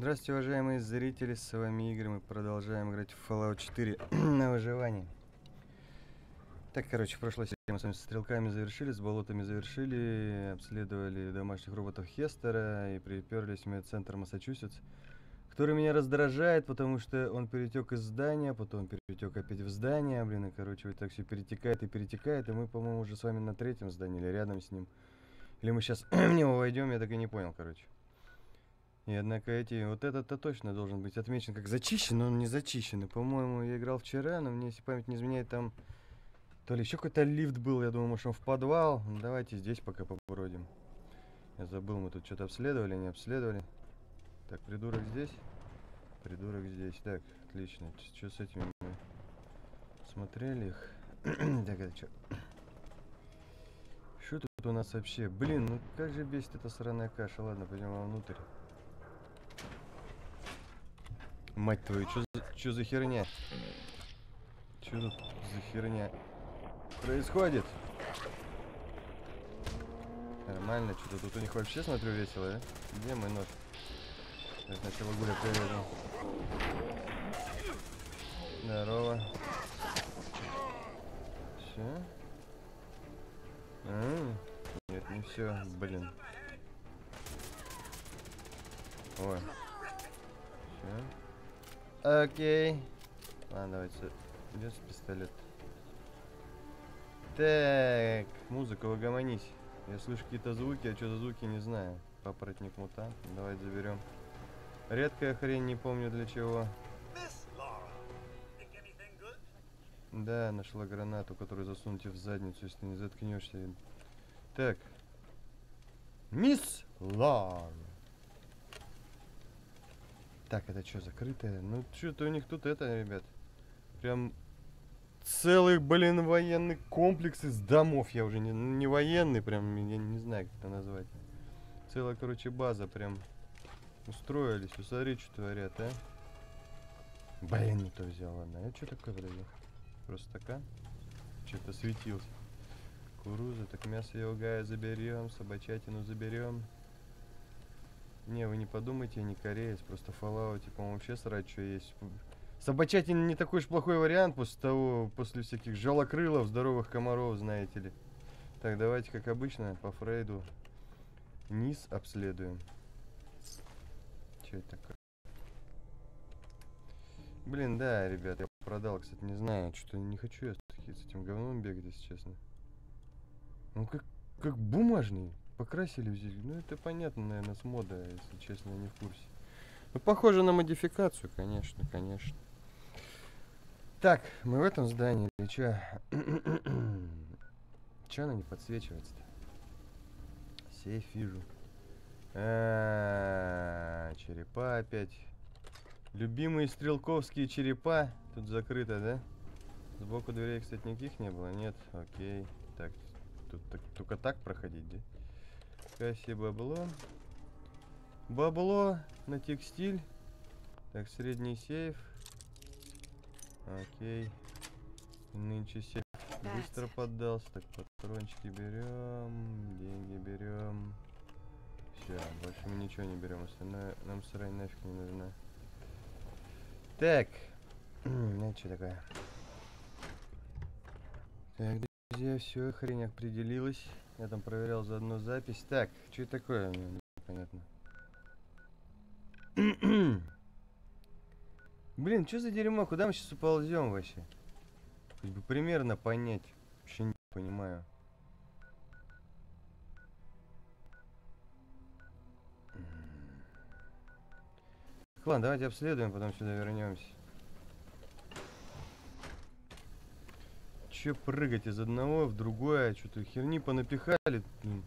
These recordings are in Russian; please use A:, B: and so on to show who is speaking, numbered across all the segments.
A: Здравствуйте, уважаемые зрители, с вами Игорь, мы продолжаем играть в Fallout 4 на выживании. Так, короче, в прошлой серии мы с вами со стрелками завершили, с болотами завершили, обследовали домашних роботов Хестера и приперлись в медцентр Массачусетс, который меня раздражает, потому что он перетек из здания, потом перетек опять в здание, блин, и, короче, вот так все перетекает и перетекает, и мы, по-моему, уже с вами на третьем здании или рядом с ним. Или мы сейчас в него войдем, я так и не понял, короче. И однако эти, вот этот-то точно должен быть отмечен как зачищен, но он не зачищенный. По-моему, я играл вчера, но мне, если память не изменяет, там то ли еще какой-то лифт был, я думаю, может он в подвал. Ну, давайте здесь пока побродим. Я забыл, мы тут что-то обследовали, не обследовали. Так, придурок здесь. Придурок здесь. Так, отлично. Что с этими мы смотрели их? так, это что? Что тут у нас вообще? Блин, ну как же бесит эта сраная каша. Ладно, пойдем вовнутрь. Мать твою, что за, чё за херня? Что тут за херня происходит? Нормально, что-то тут у них вообще, смотрю, весело, да? Где мой нож? Так, сначала Гуля проверим. Здорово. Все? -а. Нет, не все, блин. Ой. Все. Окей. Ладно, давайте. Где пистолет? Так, музыка, угомонись. Я слышу какие-то звуки, а что за звуки, не знаю. Папоротник мутант. Давайте заберем. Редкая хрень, не помню для чего. Да, нашла гранату, которую засуньте в задницу, если не заткнешься. Так. Мисс Лара. Так, это что, закрытое? Ну, что-то у них тут это, ребят. Прям целый, блин, военный комплекс из домов. Я уже не, не военный, прям, я не знаю, как это назвать. Целая, короче, база прям устроились. Посмотри, что творят, а. Блин, не то взял, ладно. Это что такое, блин? Просто стакан? Что-то светился. Кукуруза, так мясо йогая заберем, собачатину заберем. Не, вы не подумайте, я не кореец, просто Fallout, по-моему, вообще срать, что есть. Собачатин не такой уж плохой вариант после того, после всяких жалокрылов, здоровых комаров, знаете ли. Так, давайте, как обычно, по Фрейду низ обследуем. Что это такое? Блин, да, ребят, я продал, кстати, не знаю, что-то не хочу я с этим говном бегать, если честно. Он как, как бумажный покрасили взяли. Ну, это понятно, наверное, с мода, если честно, не в курсе. Ну, похоже на модификацию, конечно, конечно. Так, мы в этом здании или что? Че она не подсвечивается-то? Сейф вижу. А -а -а, черепа опять. Любимые стрелковские черепа. Тут закрыто, да? Сбоку дверей, кстати, никаких не было. Нет, окей. Так, тут так, только так проходить, да? Спасибо, бабло. Бабло на текстиль. Так, средний сейф. Окей. Нынче сейф быстро поддался. Так, патрончики берем. Деньги берем. Все, больше мы ничего не берем. Остальное нам срань нафиг не нужна. Так. Ну, что такое? Так, друзья, все, хрень определилась. Я там проверял заодно запись. Так, что это такое? Непонятно. Блин, что за дерьмо? Куда мы сейчас уползем вообще? Хоть бы примерно понять. Вообще не понимаю. Ладно, давайте обследуем, потом сюда вернемся. Че прыгать из одного в другое? Что-то херни понапихали блин,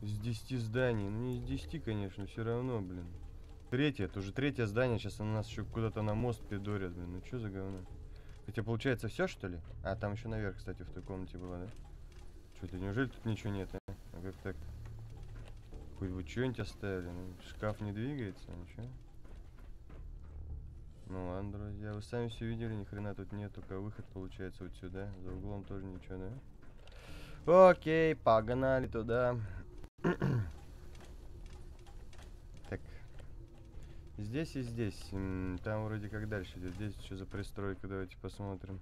A: из 10 зданий. Ну не из 10, конечно, все равно, блин. Третье, это уже третье здание. Сейчас у нас еще куда-то на мост придорят, блин. Ну что за говно? Хотя получается все, что ли? А, там еще наверх, кстати, в той комнате было, да? Что-то, неужели тут ничего нет, а? А как так? Хоть бы что-нибудь оставили. Ну, шкаф не двигается, ничего. Ну ладно, друзья, вы сами все видели, ни хрена тут нет, только выход получается вот сюда. За углом тоже ничего, да? Окей, погнали туда. так. Здесь и здесь. Там вроде как дальше. Здесь что за пристройка? Давайте посмотрим.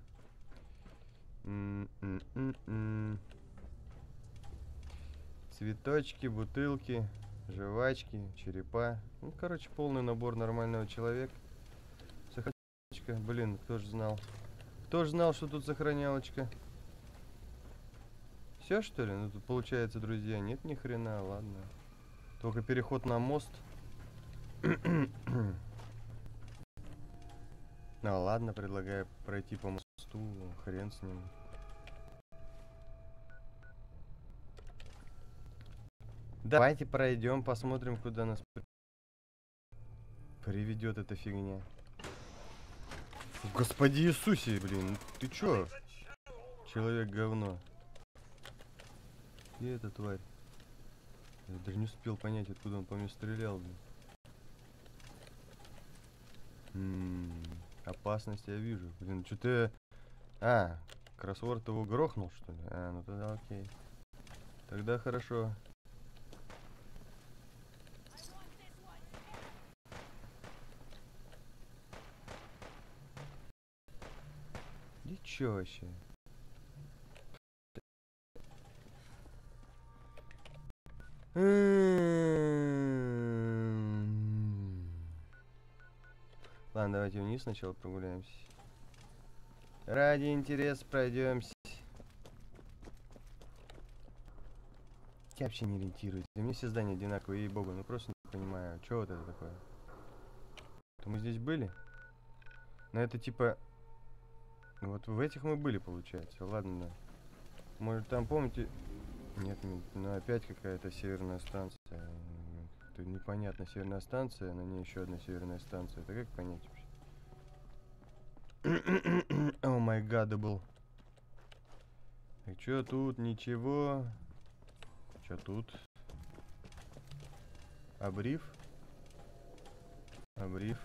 A: Цветочки, бутылки, жвачки, черепа. Ну, короче, полный набор нормального человека. Сохранялочка. Блин, кто же знал? Кто же знал, что тут сохранялочка? Все что ли? Ну тут получается, друзья, нет ни хрена, ладно. Только переход на мост. Ну ладно, предлагаю пройти по мосту, хрен с ним. Давайте пройдем, посмотрим, куда нас при- приведет эта фигня. Господи Иисусе, блин, ты чё? Человек говно. Где эта тварь? Я даже не успел понять, откуда он по мне стрелял, блин. М, опасность я вижу. Блин, что ты... А, кроссворд его грохнул, что ли? А, ну тогда окей. Тогда хорошо. Чё вообще? М. Ладно, давайте вниз сначала прогуляемся. Ради интереса пройдемся. Я вообще не ориентируюсь. Для меня все здания одинаковые, ей-богу. Ну просто не понимаю, что вот это такое. Мы здесь были? Но это типа... Вот в этих мы были, получается. Ладно. Может там, помните... Нет, ну, ну опять какая-то северная станция. Как-то непонятно. Северная станция, на ней еще одна северная станция. Это как понять вообще? О май гад, был. Так, что тут? Ничего. Что тут? Обрив? Обрив.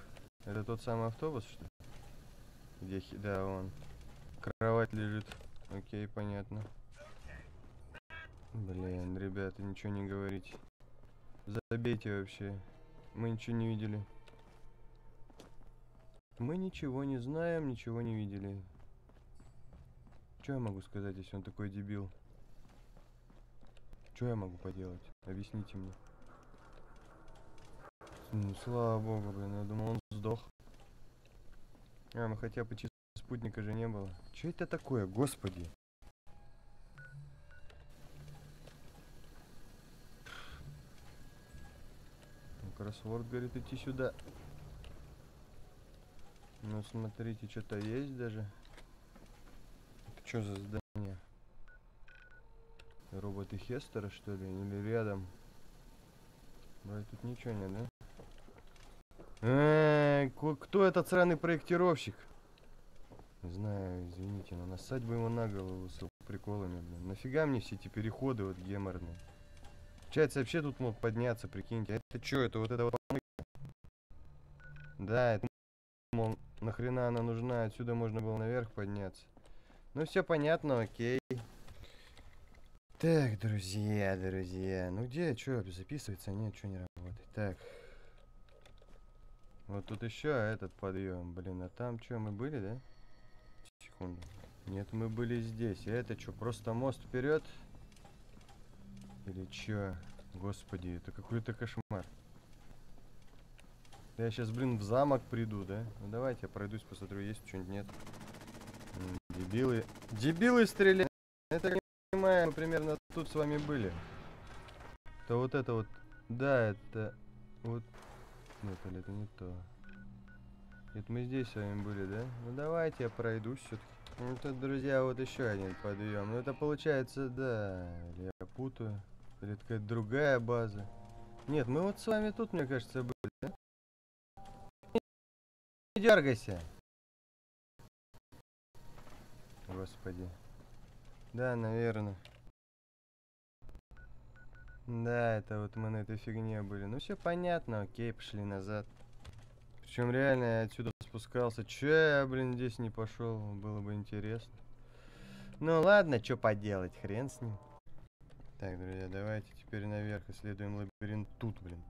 A: Это тот самый автобус, что ли? Где, да, он. Кровать лежит. Окей, понятно. Блин, ребята, ничего не говорите. Забейте вообще. Мы ничего не видели. Мы ничего не знаем, ничего не видели. Что я могу сказать, если он такой дебил? Что я могу поделать? Объясните мне. Ну, слава богу, блин, я думал, он сдох. А, ну хотя бы спутника же не было. Что это такое, господи? Ну, Кроссворд говорит идти сюда. Ну, смотрите, что-то есть даже. Это что за здание? Роботы Хестера, что ли? Или рядом? Вроде тут ничего нет, да? Ко- кто этот сраный проектировщик? Не знаю, извините, но нассать бы ему на голову с приколами, блин. Нафига мне все эти переходы вот геморные? Получается, вообще тут мог подняться, прикиньте. А это что, это вот это вот помойка? Да, это мол, нахрена она нужна? Отсюда можно было наверх подняться. Ну все понятно, окей. Так, друзья, друзья. Ну где, что, записывается? Нет, что не работает. Так. Вот тут еще этот подъем, блин, а там что, мы были, да? Секунду. Нет, мы были здесь. А это что, просто мост вперед? Или чё? Господи, это какой-то кошмар. Я сейчас, блин, в замок приду, да? Ну давайте я пройдусь, посмотрю, есть что-нибудь, нет. Дебилы. Дебилы стреляют! Это я понимаю, мы примерно тут с вами были. То вот это вот. Да, это. Вот. Нет, или это не то. Это мы здесь с вами были, да? Ну давайте я пройдусь все-таки. Ну тут, друзья, вот еще один подъем. Ну это получается, да. Или я путаю. Или какая-то другая база. Нет, мы вот с вами тут, мне кажется, были, да? Не дергайся. Господи. Да, наверное. Да, это вот мы на этой фигне были. Ну все понятно, окей, пошли назад. Причем реально я отсюда спускался. Че я, блин, здесь не пошел? Было бы интересно. Ну ладно, что поделать, хрен с ним. Так, друзья, давайте теперь наверх исследуем лабиринт тут, блин.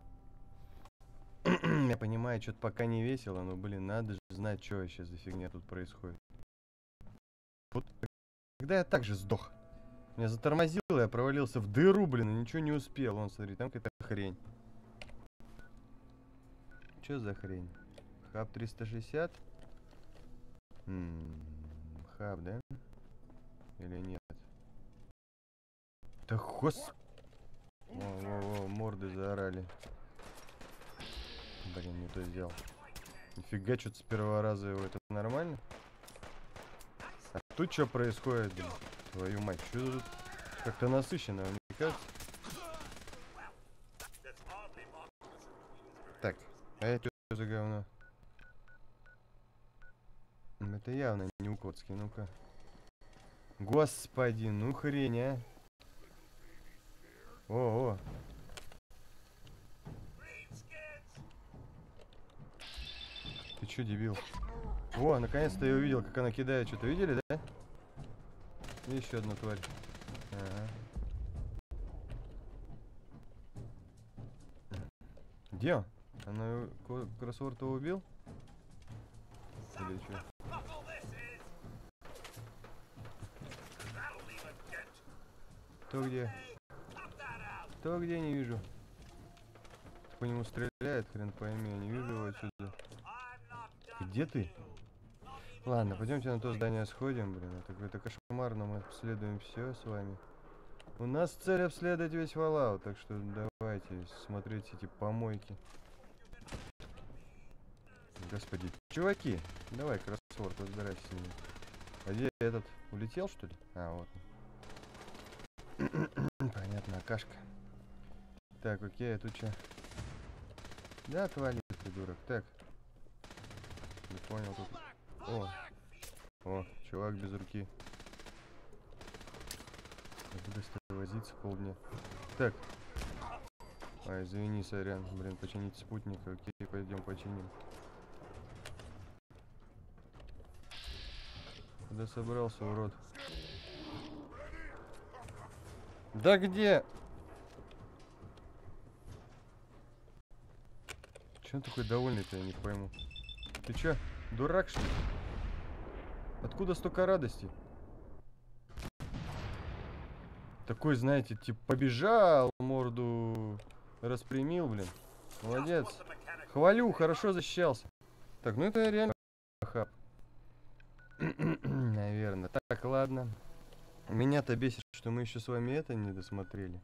A: Я понимаю, что-то пока не весело, но, блин, надо же знать, что вообще за фигня тут происходит. Вот когда я так же сдох. Меня затормозило, я провалился в дыру, блин, и ничего не успел. Вон, смотри, там какая-то хрень. Что за хрень? Хаб 360? М хаб, да? Или нет? Да гос... Во-во-во, морды заорали. Блин, не то сделал. Нифига, что-то с первого раза его. Это нормально? А тут что происходит, блин? Твою мать, что тут как-то насыщенно, вам не кажется? Так, а это что за говно? Это явно не Укотский, ну-ка. Господи, ну хрень, а. О, о. Ты чё, дебил? О, наконец-то я увидел, как она кидает что-то. Видели, да? Еще одна тварь. Ага. Где он? Она кроссворд его убил? Или что? То где? То где не вижу. По нему стреляет, хрен пойми, я не вижу его отсюда. Где ты? Ладно, пойдемте на то здание сходим, блин. Это какой-то кошмар, но мы обследуем все с вами. У нас цель обследовать весь Fallout, так что давайте смотреть эти помойки. Господи, чуваки, давай кроссворд, разбирайся с ними. А где этот? Улетел, что ли? А, вот. Понятно, кашка. Так, окей, а тут что? Да, отвали, придурок. Так. Не понял тут. О. О, чувак без руки. Буду с тобой возиться полдня. Так. А, извини, сорян. Блин, починить спутник. Окей, пойдем починим. Куда собрался, урод? Да где? Че он такой довольный-то, я не пойму. Ты чё, дурак что ли? Откуда столько радости? Такой, знаете, типа побежал, морду распрямил, блин. Молодец. Хвалю, хорошо защищался. Так, ну это реально хаб. Наверное. Так, ладно. Меня-то бесит, что мы еще с вами это не досмотрели.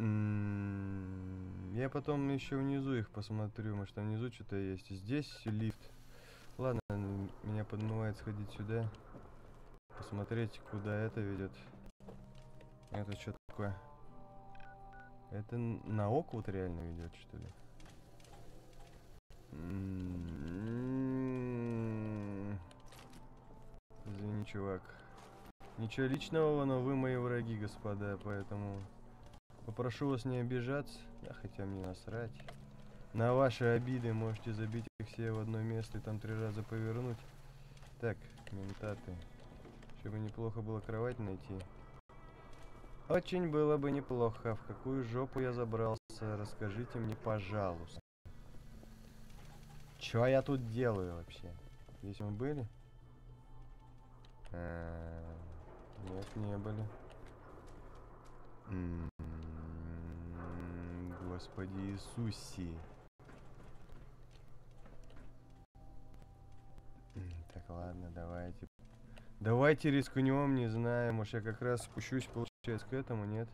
A: М-м, я потом еще внизу их посмотрю, может там внизу что-то есть. Здесь лифт. Ладно, меня подмывает сходить сюда. Посмотреть, куда это ведет. Это что такое? Это на око вот реально ведет, что ли? М-м-м. Извини, чувак. Ничего личного, но вы мои враги, господа, поэтому попрошу вас не обижаться. Да, хотя мне насрать. На ваши обиды можете забить их все в одно место и там три раза повернуть. Так, ментаты. Чтобы неплохо было кровать найти. Очень было бы неплохо. В какую жопу я забрался? Расскажите мне, пожалуйста. Чё я тут делаю вообще? Здесь мы были? А -а -а, нет, не были. М -м -м, Господи Иисусе. Так, ладно, давайте. Давайте рискнем, не знаю. Может, я как раз спущусь, получается, к этому, нет?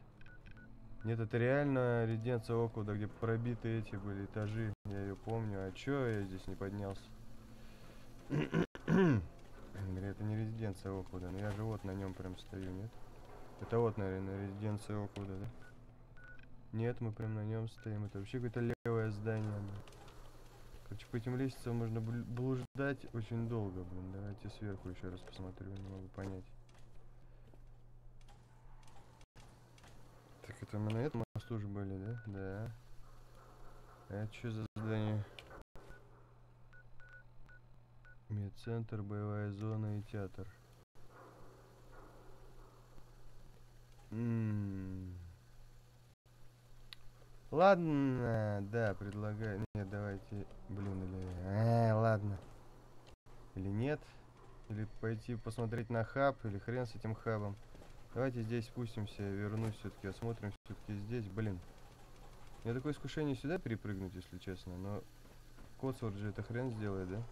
A: Нет, это реально резиденция Окуда, где пробиты эти были этажи. Я ее помню. А чё я здесь не поднялся? Это не резиденция Окуда. Но я же вот на нем прям стою, нет? Это вот, наверное, резиденция Окуда, да? Нет, мы прям на нем стоим. Это вообще какое-то левое здание. Да? Короче, по этим лестницам можно блуждать очень долго, блин. Давайте сверху еще раз посмотрю, не могу понять. Так, это мы на этом мосту уже были, да? Да. А это что за здание? Медцентр, боевая зона и театр. М -м -м. Ладно, да, предлагаю. Нет, давайте. Блин, или. А, ладно. Или нет? Или пойти посмотреть на хаб, или хрен с этим хабом. Давайте здесь спустимся, вернусь все-таки, осмотрим все-таки здесь. Блин. У меня такое искушение сюда перепрыгнуть, если честно, но Косворд же это хрен сделает, да?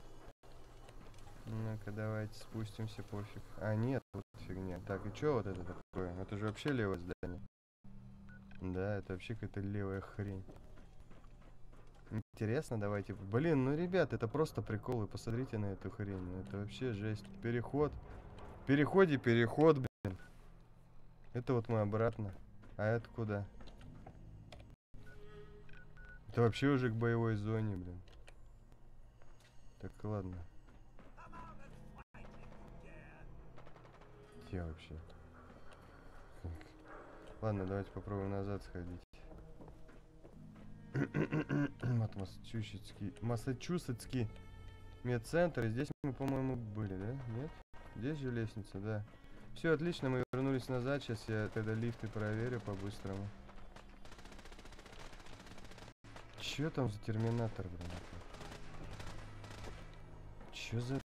A: Ну-ка, давайте спустимся, пофиг. А, нет, вот фигня. Так, и что вот это такое? Это же вообще левое здание. Да, это вообще какая-то левая хрень. Интересно, давайте. Блин, ну, ребят, это просто приколы. Посмотрите на эту хрень. Это вообще жесть. Переход. В переходе переход, блин. Это вот мы обратно. А это куда? Это вообще уже к боевой зоне, блин. Так, ладно. Где вообще? Ладно, давайте попробуем назад сходить. Вот Массачусетский, Массачусетский медцентр. Здесь мы, по-моему, были, да? Нет? Здесь же лестница, да. Все, отлично, мы вернулись назад. Сейчас я тогда лифты проверю по-быстрому. Че там за терминатор, блин? Че за...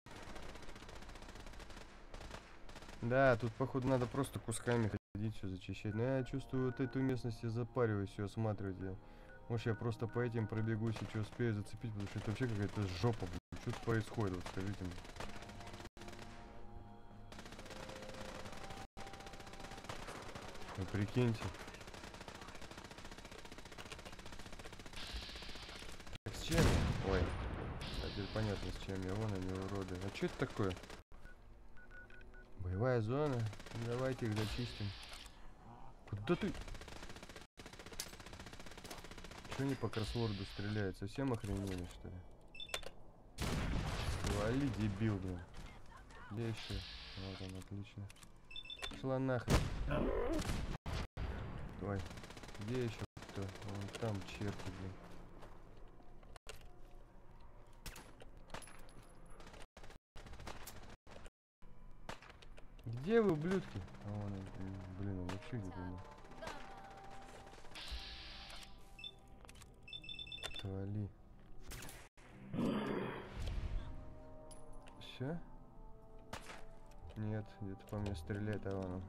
A: Да, тут, походу, надо просто кусками ходить, все зачищать. Но я чувствую, вот эту местность я запариваюсь, все осматривать. Может, я просто по этим пробегусь и что успею зацепить, потому что это вообще какая-то жопа, блин. Что тут происходит, вот скажите мне. Вы прикиньте. Так, с чем? Ой. А теперь понятно, с чем я. Вон они, уроды. А что это такое? Боевая зона. Давайте их зачистим. Куда ты? Че они по кроссворду стреляют? Совсем охренели, что ли? Вали, дебил, блин. Где еще? Вот он, отлично. Шла нахрен. Давай. Где еще кто? Вон там черти, блин. Где вы, ублюдки? А блин, он вообще где-то. был. Отвали. Все? Нет, где-то по мне стреляет, а он.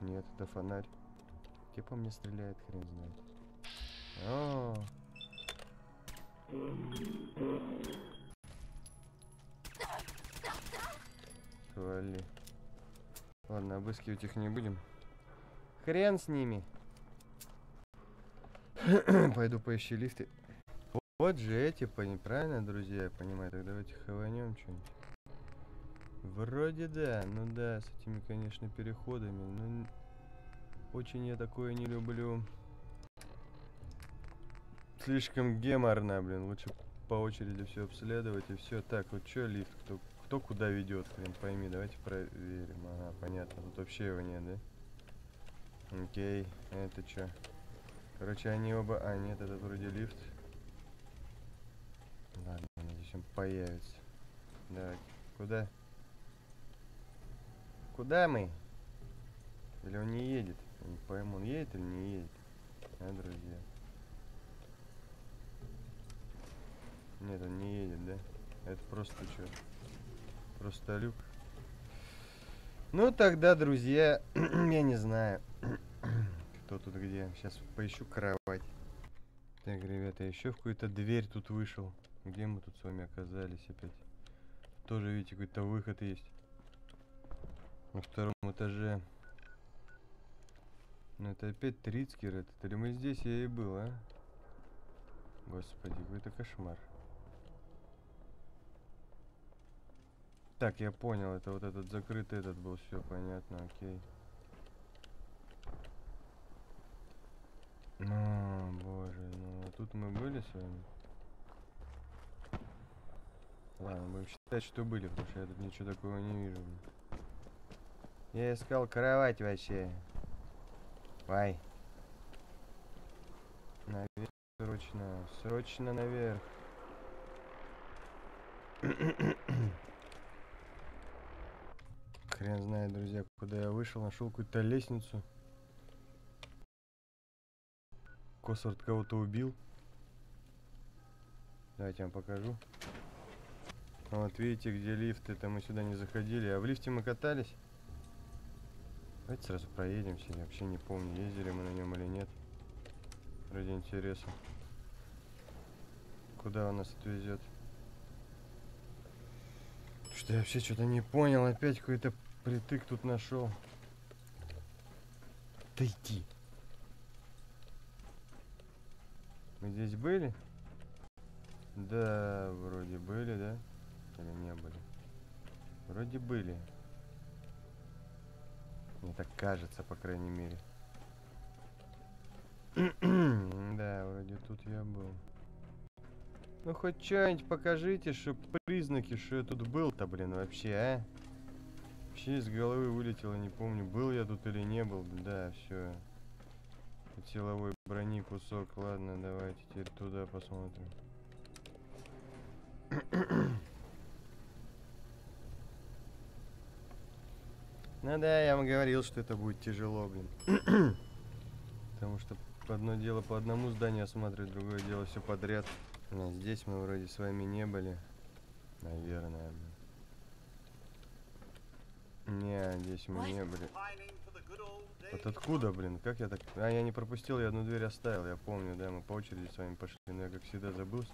A: Нет, это фонарь. Где по мне стреляет, хрен знает. О, Вали. Ладно, обыскивать их не будем. Хрен с ними. Пойду поищи лифты. Вот же эти, правильно, друзья, я понимаю. Так давайте хаванем что-нибудь. Вроде да, ну да, с этими, конечно, переходами. Но н- очень я такое не люблю. Слишком геморно, блин. Лучше по очереди все обследовать и все. Так, вот что лифт? Кто, кто куда ведет, хрен пойми. Давайте проверим. Ага, понятно. Тут вообще его нет, да? Окей, это что? Короче, они оба... А, нет, этот вроде лифт. Ладно, надеюсь, он появится. Давайте. Куда? Куда мы? Или он не едет? Я не пойму, он едет или не едет? А, друзья? Нет, он не едет, да? Это просто что? Просто люк. Ну тогда, друзья, я не знаю, кто тут где. Сейчас поищу кровать. Так, ребята, еще в какую-то дверь тут вышел. Где мы тут с вами оказались опять? Тоже, видите, какой-то выход есть. На втором этаже. Ну это опять Трицкер этот. Или мы здесь я и был, а? Господи, какой-то кошмар. Так, я понял, это вот этот закрытый этот был, все понятно, окей. Ну, боже, ну тут мы были с вами? Ладно, будем считать, что были, потому что я тут ничего такого не вижу. Я искал кровать вообще. Вай. Наверх, срочно, срочно наверх. Хрен знает, друзья, куда я вышел, нашел какую-то лестницу. Косворд кого-то убил. Давайте я вам покажу. Вот видите, где лифт. Это мы сюда не заходили. А в лифте мы катались. Давайте сразу проедемся. Я вообще не помню, ездили мы на нем или нет. Ради интереса. Куда он нас отвезет? Что я вообще что-то не понял. Опять какой-то притык тут нашел. Да иди. Мы здесь были? Да, вроде были, да? Или не были? Вроде были. Мне так кажется, по крайней мере. да, вроде тут я был. Ну хоть что-нибудь покажите, что признаки, что я тут был-то, блин, вообще, а? Вообще из головы вылетело, не помню, был я тут или не был. Да, все. Силовой брони кусок. Ладно, давайте теперь туда посмотрим. ну да, я вам говорил, что это будет тяжело, блин. Потому что одно дело по одному зданию осматривать, другое дело все подряд. Здесь мы вроде с вами не были. Наверное, блин. Не, здесь мы не были. Вот откуда, блин? Как я так... А, я не пропустил, я одну дверь оставил, я помню, да, мы по очереди с вами пошли, но я как всегда забыл.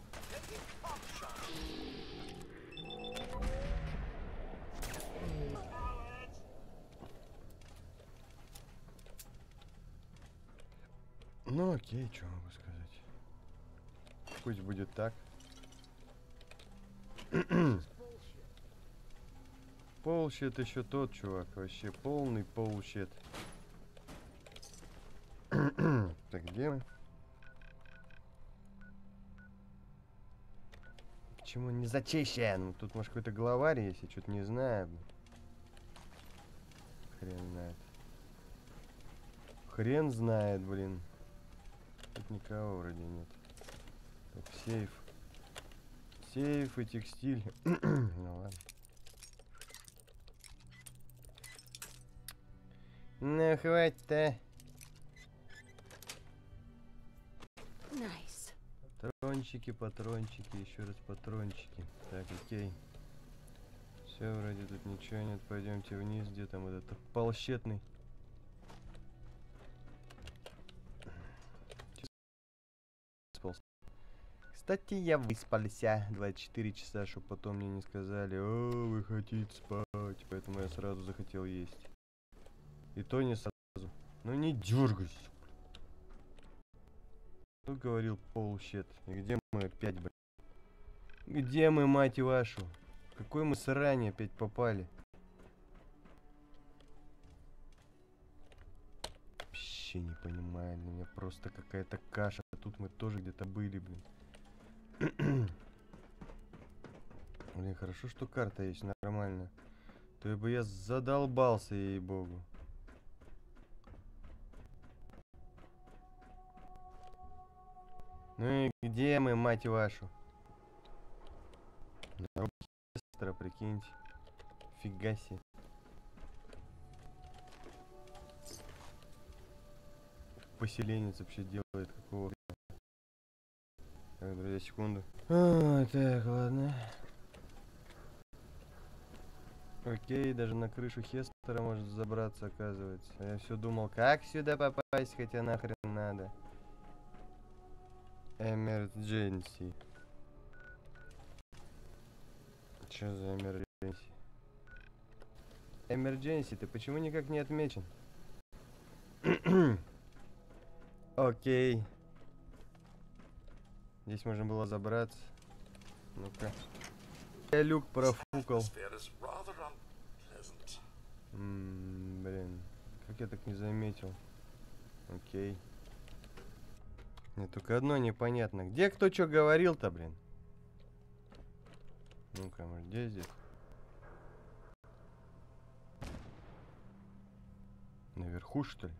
A: Ну окей, что могу сказать. Пусть будет так. Полщит еще тот чувак, вообще полный полщит. так, где мы? Почему не зачищен? Ну, тут может какой-то главарь есть, я что-то не знаю. Хрен знает. Хрен знает, блин. Тут никого вроде нет. Так, сейф. Сейф и текстиль. ну ладно. Ну, хватит-то.
B: Nice.
A: Патрончики, патрончики, еще раз патрончики. Так, окей. Все, вроде тут ничего нет. Пойдемте вниз, где там этот полщетный. Кстати, я выспался 24 часа, чтобы потом мне не сказали, о, вы хотите спать, поэтому я сразу захотел есть. И то не сразу. Ну не дергайся. Кто говорил полщет? И где мы опять, блин? Где мы, мать вашу? Какой мы срань опять попали? Вообще не понимаю, у меня просто какая-то каша. Тут мы тоже где-то были, блин. Блин, хорошо, что карта есть, нормально. То бы я задолбался, ей-богу. Ну и где мы, мать вашу? На оркестра, прикиньте. Фига себе. Поселенец вообще делает какого Так, друзья, секунду. А, так, ладно. Окей, даже на крышу Хестера может забраться, оказывается. Я все думал, как сюда попасть, хотя нахрен надо. Emergency. Что за emergency? Emergency, ты почему никак не отмечен? Окей. Здесь можно было забраться. Ну-ка. Я люк профукал. Блин. Как я так не заметил? Окей. Мне только одно непонятно. Где кто что говорил-то, блин? Ну-ка, может, где здесь? Наверху, что ли?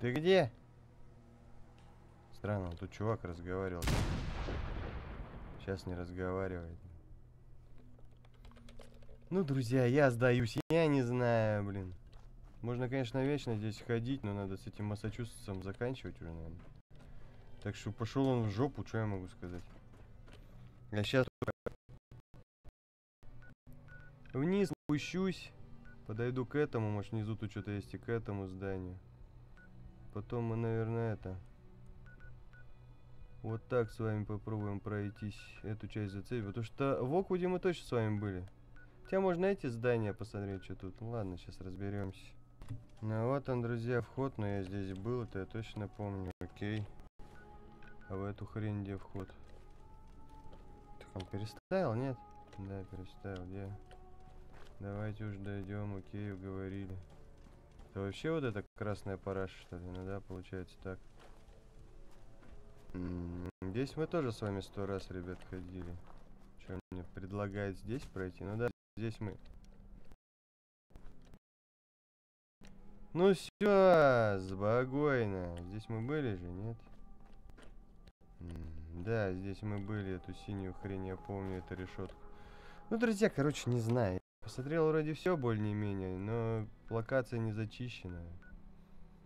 A: Ты где? Странно, тут чувак разговаривал. Сейчас не разговаривает. Ну, друзья, я сдаюсь. Я не знаю, блин. Можно, конечно, вечно здесь ходить, но надо с этим Массачусетсом заканчивать уже, наверное. Так что пошел он в жопу, что я могу сказать. Я сейчас вниз спущусь, подойду к этому, может внизу тут что-то есть и к этому зданию. Потом мы, наверное, это... Вот так с вами попробуем пройтись эту часть зацепить. Потому что в Оквуде мы точно с вами были. Хотя можно эти здания посмотреть, что тут. Ну, ладно, сейчас разберемся. Ну вот он, друзья, вход, но я здесь был, это я точно помню. Окей. А в эту хрень где вход? Так он переставил, нет? Да, переставил, где? Давайте уж дойдем, окей, уговорили. Это вообще вот эта красная параша, что ли? Ну да, получается так. Здесь мы тоже с вами сто раз, ребят, ходили. Что мне предлагает здесь пройти? Ну да, здесь мы. Ну все, спокойно. Здесь мы были же, нет? Да, здесь мы были, эту синюю хрень, я помню, эту решетку. Ну, друзья, короче, не знаю. Посмотрел вроде все более-менее, но локация не зачищена.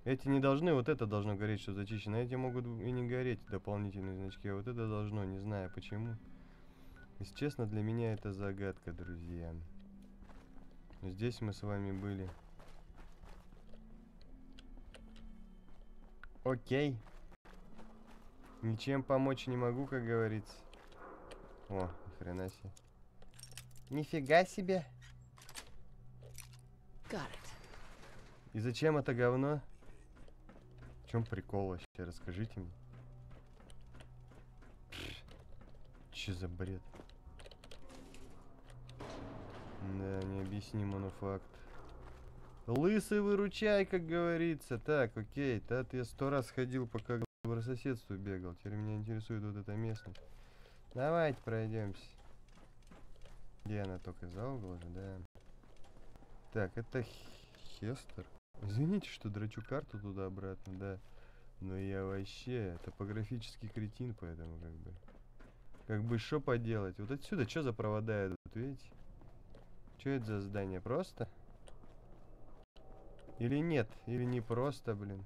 A: Эти не должны, вот это должно гореть, что зачищено. Эти могут и не гореть, дополнительные значки. А вот это должно, не знаю почему. Если честно, для меня это загадка, друзья. Здесь мы с вами были. Окей. Ничем помочь не могу, как говорится. О, хрена себе. Нифига себе. И зачем это говно? В чем прикол вообще? Расскажите мне. Че за бред? Да, необъяснимо, но факт. Лысый выручай, как говорится. Так, окей. Да, я сто раз ходил, пока по соседству бегал. Теперь меня интересует вот эта местность. Давайте пройдемся. Где она только за угол же, да. Так, это Хестер. Извините, что драчу карту туда-обратно, да. Но я вообще топографический кретин, поэтому как бы... Как бы что поделать? Вот отсюда что за провода идут, видите? Что это за здание? Просто? Или нет? Или не просто, блин?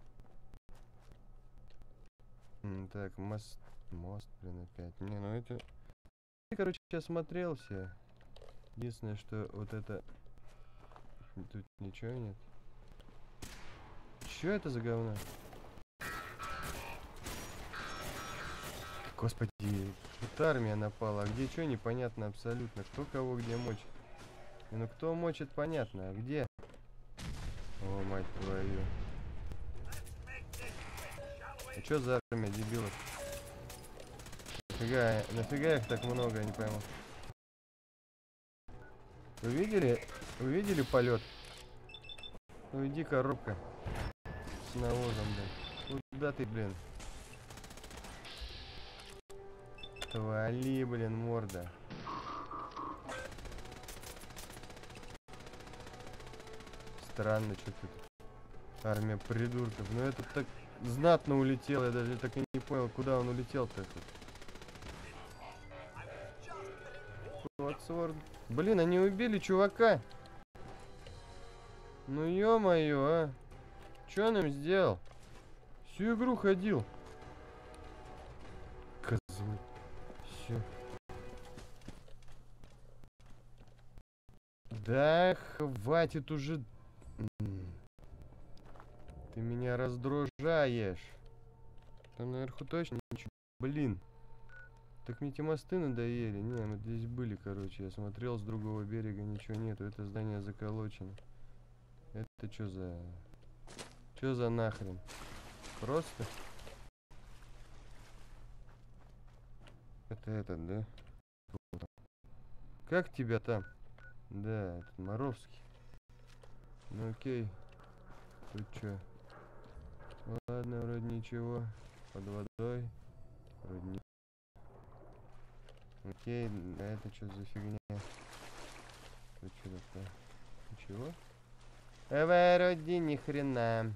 A: Так, мост... Мост, блин, опять. Не, ну это... Я, короче, я смотрел все. Единственное, что вот это... Тут ничего нет. Чё это за говно? Господи, тут армия напала, а где что непонятно абсолютно. Кто кого где мочит. Ну кто мочит, понятно, а где? О, мать твою. А чё за армия, дебилов? Нафига, нафига их так много, я не пойму. Вы видели? Вы видели полет? Ну иди, коробка. С навозом, блин. Куда ты, блин? Твали, блин, морда. Странно, что тут. Армия придурков. Но это так знатно улетел. Я даже так и не понял, куда он улетел-то. тут. Вот сворд. Блин, они убили чувака. Ну ё-моё, а. Чё он им сделал? Всю игру ходил. Козлы. Всё. Да хватит уже. Ты меня раздражаешь. Там наверху точно ничего. Блин. Так мне эти мосты надоели. Не, мы здесь были, короче. Я смотрел с другого берега, ничего нету. Это здание заколочено. Это что за... Что за нахрен? Просто? Это этот, да? Как тебя там? Да, этот Моровский. Ну окей. Тут что? Ладно, вроде ничего. Под водой. Вроде не... Окей, а это что за фигня? Тут что такое? Ничего? Э, Вроде ни хрена.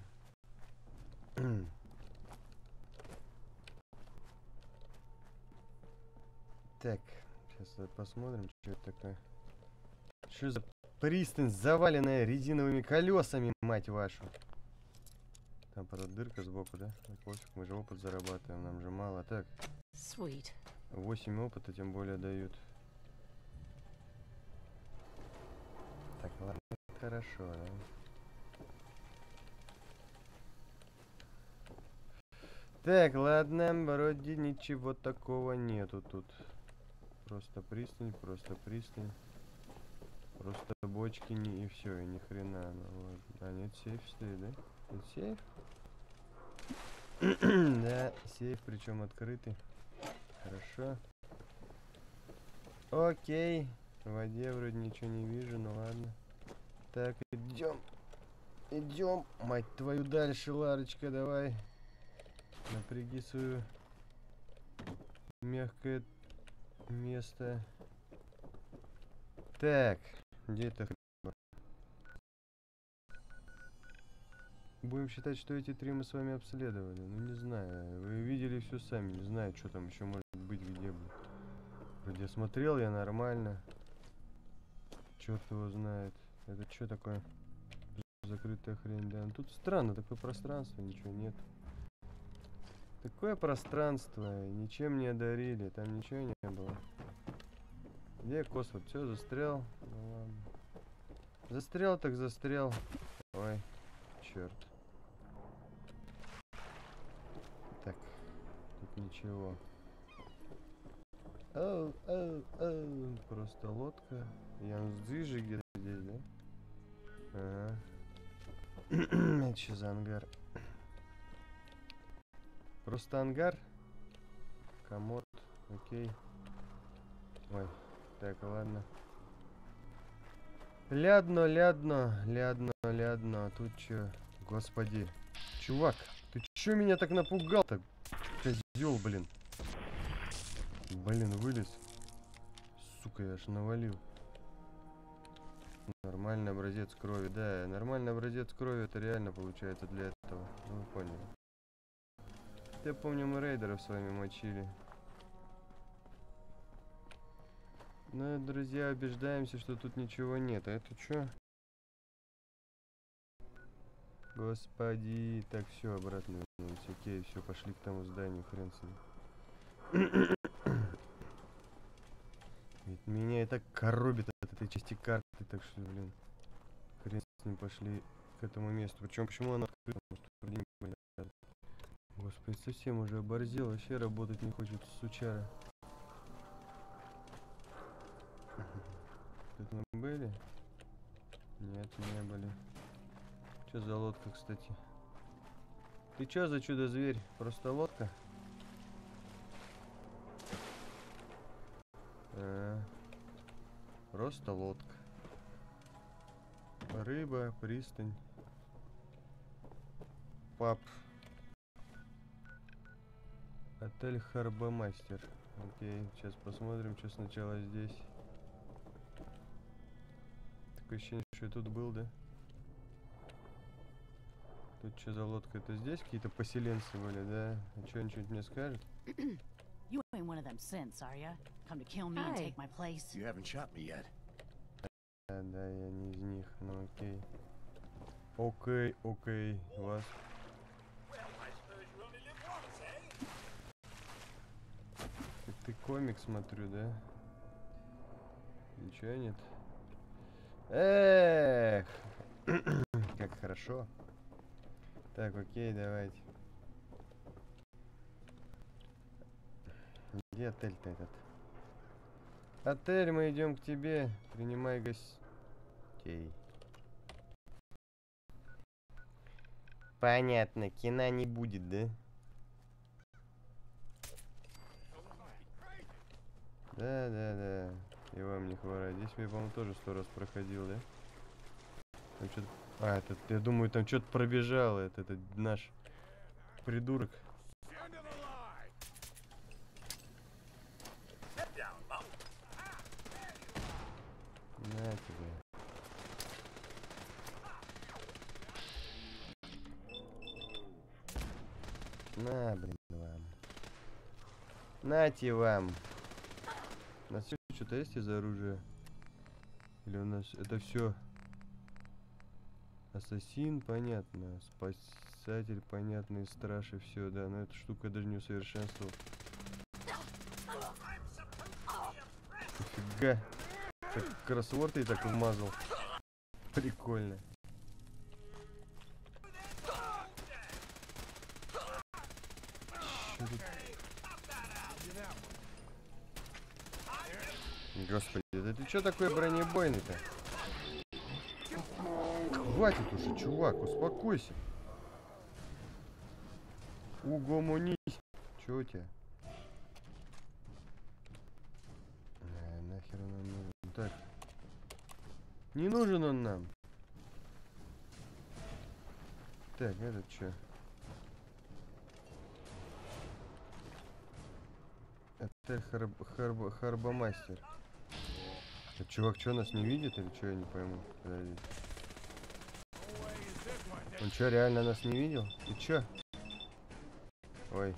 A: Так, сейчас посмотрим, что это такое. Что за Пристань, заваленная резиновыми колесами, мать вашу. Там, правда, дырка сбоку, да? Пофиг, мы же опыт зарабатываем, нам же мало. Так,
B: Sweet.
A: 8 опыта тем более дают. Так, ладно, хорошо, да? Так, ладно, вроде ничего такого нету тут. Просто пристань, просто пристань. Просто бочки не и все, и ни хрена. Ну, вот. А нет, сейф стоит, да? Это сейф? да, сейф, причем открытый. Хорошо. Окей. В воде вроде ничего не вижу, ну ладно. Так, идем. Идем, мать твою, дальше, Ларочка, давай. Напряги свою мягкое место. Так, где это? Будем считать, что эти три мы с вами обследовали. Ну, не знаю. Вы видели все сами. Не знаю, что там еще может быть, где бы. Вроде смотрел я нормально. Черт его знает. Это что такое? Закрытая хрень, да. Ну, тут странно, такое пространство, ничего нет. Такое пространство, ничем не одарили, там ничего не было. Где космос? Все, застрял. Ну ладно. Застрял так застрял. Ой, черт. Так, тут ничего. Оу, оу, оу. Просто лодка. Янзы же где-то здесь, да? Ага. Это что за ангар? Просто ангар. Комод. Окей. Ой. Так, ладно. Лядно, лядно, лядно, лядно. Тут чё? Господи. Чувак, ты чё меня так напугал-то? Козёл, блин. Блин, вылез. Сука, я аж навалил. Нормальный образец крови, да, нормальный образец крови это реально получается для этого. Ну, вы поняли. Я помню, мы рейдеров с вами мочили. Ну, друзья, убеждаемся, что тут ничего нет. А это что? Господи, так все обратно вернулись. Окей, все, пошли к тому зданию, хрен с ним. Ведь меня и так коробит от этой части карты, так что, блин, хрен с ним пошли к этому месту. Причем почему она открыта? Может, вроде. Господи, совсем уже оборзел, вообще работать не хочет, сучара. Тут мы были? Нет, не были. Что за лодка, кстати? Ты чё за чудо-зверь? Просто лодка? А, просто лодка. Рыба, пристань. Пап. Отель Харбомастер. Окей, сейчас посмотрим, что сначала здесь. Такое ощущение, что я тут был, да? Тут что за лодка? Это здесь какие-то поселенцы были, да? А что, ничего мне скажет?
B: You ain't one of them synths, are ya? Come to kill me and take my place?
C: You haven't shot me yet.
A: Да, да, я не из них, ну окей. Окей, окей, вас. Ты комик смотрю, да? Ничего нет? Эх! Как хорошо. Так, окей, давайте. Где отель-то этот? Отель, мы идем к тебе. Принимай гостей. Понятно, кино не будет, да? Да, да, да. И вам не хворать. Здесь я, по-моему, тоже сто раз проходил, да? Там что-то... А, это, я думаю, там что-то пробежало. Это, это наш придурок. На тебе. На, блин, вам. Нате вам. Что-то есть из оружия? Или у нас это все Ассасин, понятно. Спасатель, понятно. И страж, и все, да. Но эта штука даже не усовершенствовал. Нифига. Так кроссворд и так вмазал. Прикольно. Чё тут? Господи, да ты чё такой бронебойный-то? Хватит уже, чувак, успокойся. Угомонись. Чё у тебя? Э, нахер он нам нужен? Так. Не нужен он нам. Так, этот чё? Это харб, харб, харбомастер. А чувак что, нас не видит или что, я не пойму. Подожди. Он что, реально нас не видел? Ты чё? Ой.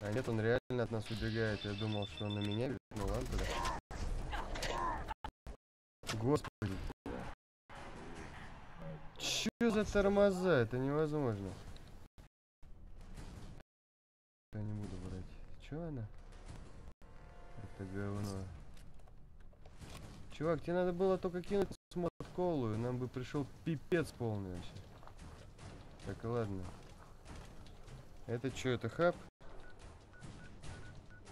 A: А нет, он реально от нас убегает. Я думал, что он на меня бежит. Ну ладно тогда. Господи. Чё за тормоза? Это невозможно. Я не буду брать. Чё она? Это говно. Чувак, тебе надо было только кинуть смот колу, и нам бы пришел пипец полный вообще. Так, ладно. Это что, это хаб?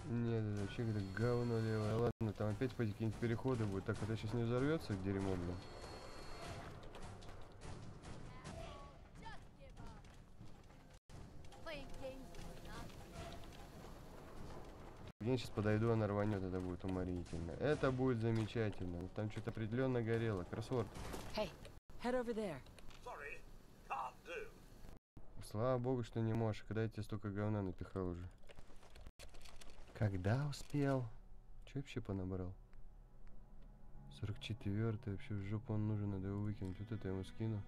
A: Нет, это вообще какое-то говно левое. Ладно, там опять какие-нибудь переходы будет. Так, это сейчас не взорвется, дерьмо, блин. Я сейчас подойду, она рванет, это будет уморительно. Это будет замечательно. Там что-то определенно горело. Кроссворд.
B: Hey, head over there.
D: Sorry, can't do.
A: Слава богу, что не можешь. Когда я тебе столько говна напихал уже. Когда успел? Че вообще понабрал? 44 вообще в жопу он нужен, надо его выкинуть. Вот это я ему скину.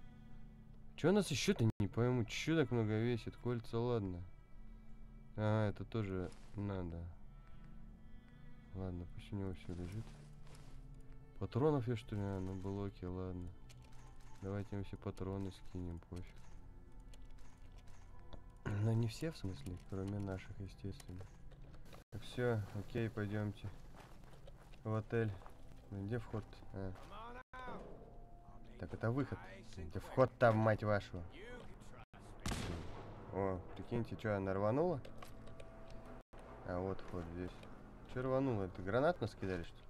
A: Че у нас еще-то не пойму, че так много весит? Кольца, ладно. А, это тоже надо. Ладно, пусть у него все лежит. Патронов я что ли? А, ну блоки, ладно. Давайте мы все патроны скинем, пофиг. Но не все в смысле, кроме наших, естественно. Все, окей, пойдемте. В отель. Ну, Где вход? А. Так, это выход. Где вход там, мать вашу? О, прикиньте, что, она рванула? А вот вход здесь. Че рвануло? Это гранат нас кидали, что ли?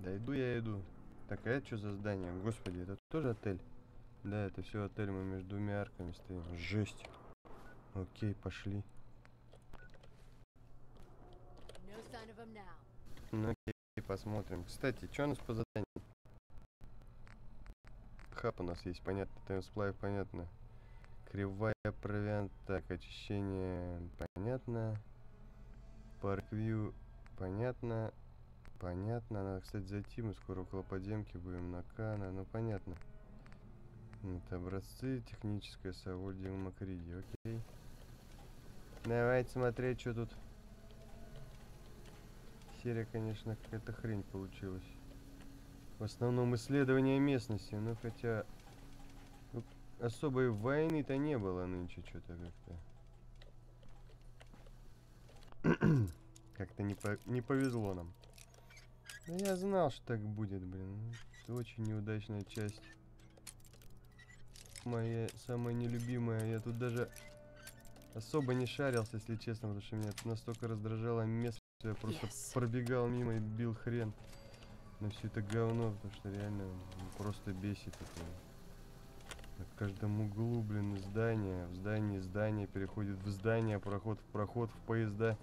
A: Да иду я иду. Так, а это что за здание? Господи, это тоже отель? Да, это все отель, мы между двумя арками стоим. Жесть. Окей, пошли. Ну окей, посмотрим. Кстати, что у нас по заданию? Хаб у нас есть, понятно. Таймсплайв, понятно. Кривая провиант. Так, очищение, понятно. Парквью, понятно. Понятно. Надо, кстати, зайти. Мы скоро около подземки будем на Кана. Ну, понятно. Это образцы, техническая Савольдиум Макриди. Окей. Давайте смотреть, что тут. Серия, конечно, какая-то хрень получилась. В основном исследование местности, ну хотя особой войны-то не было нынче что-то как-то. Как-то не, по- не повезло нам. Да я знал, что так будет, блин. Это очень неудачная часть. Моя самая нелюбимая. Я тут даже особо не шарился, если честно, потому что меня настолько раздражало место, что я просто
B: Yes.
A: пробегал мимо и бил хрен на все это говно, потому что реально просто бесит это. На каждом углу, блин, здание, в здании здание переходит в здание, проход в проход, в поезда.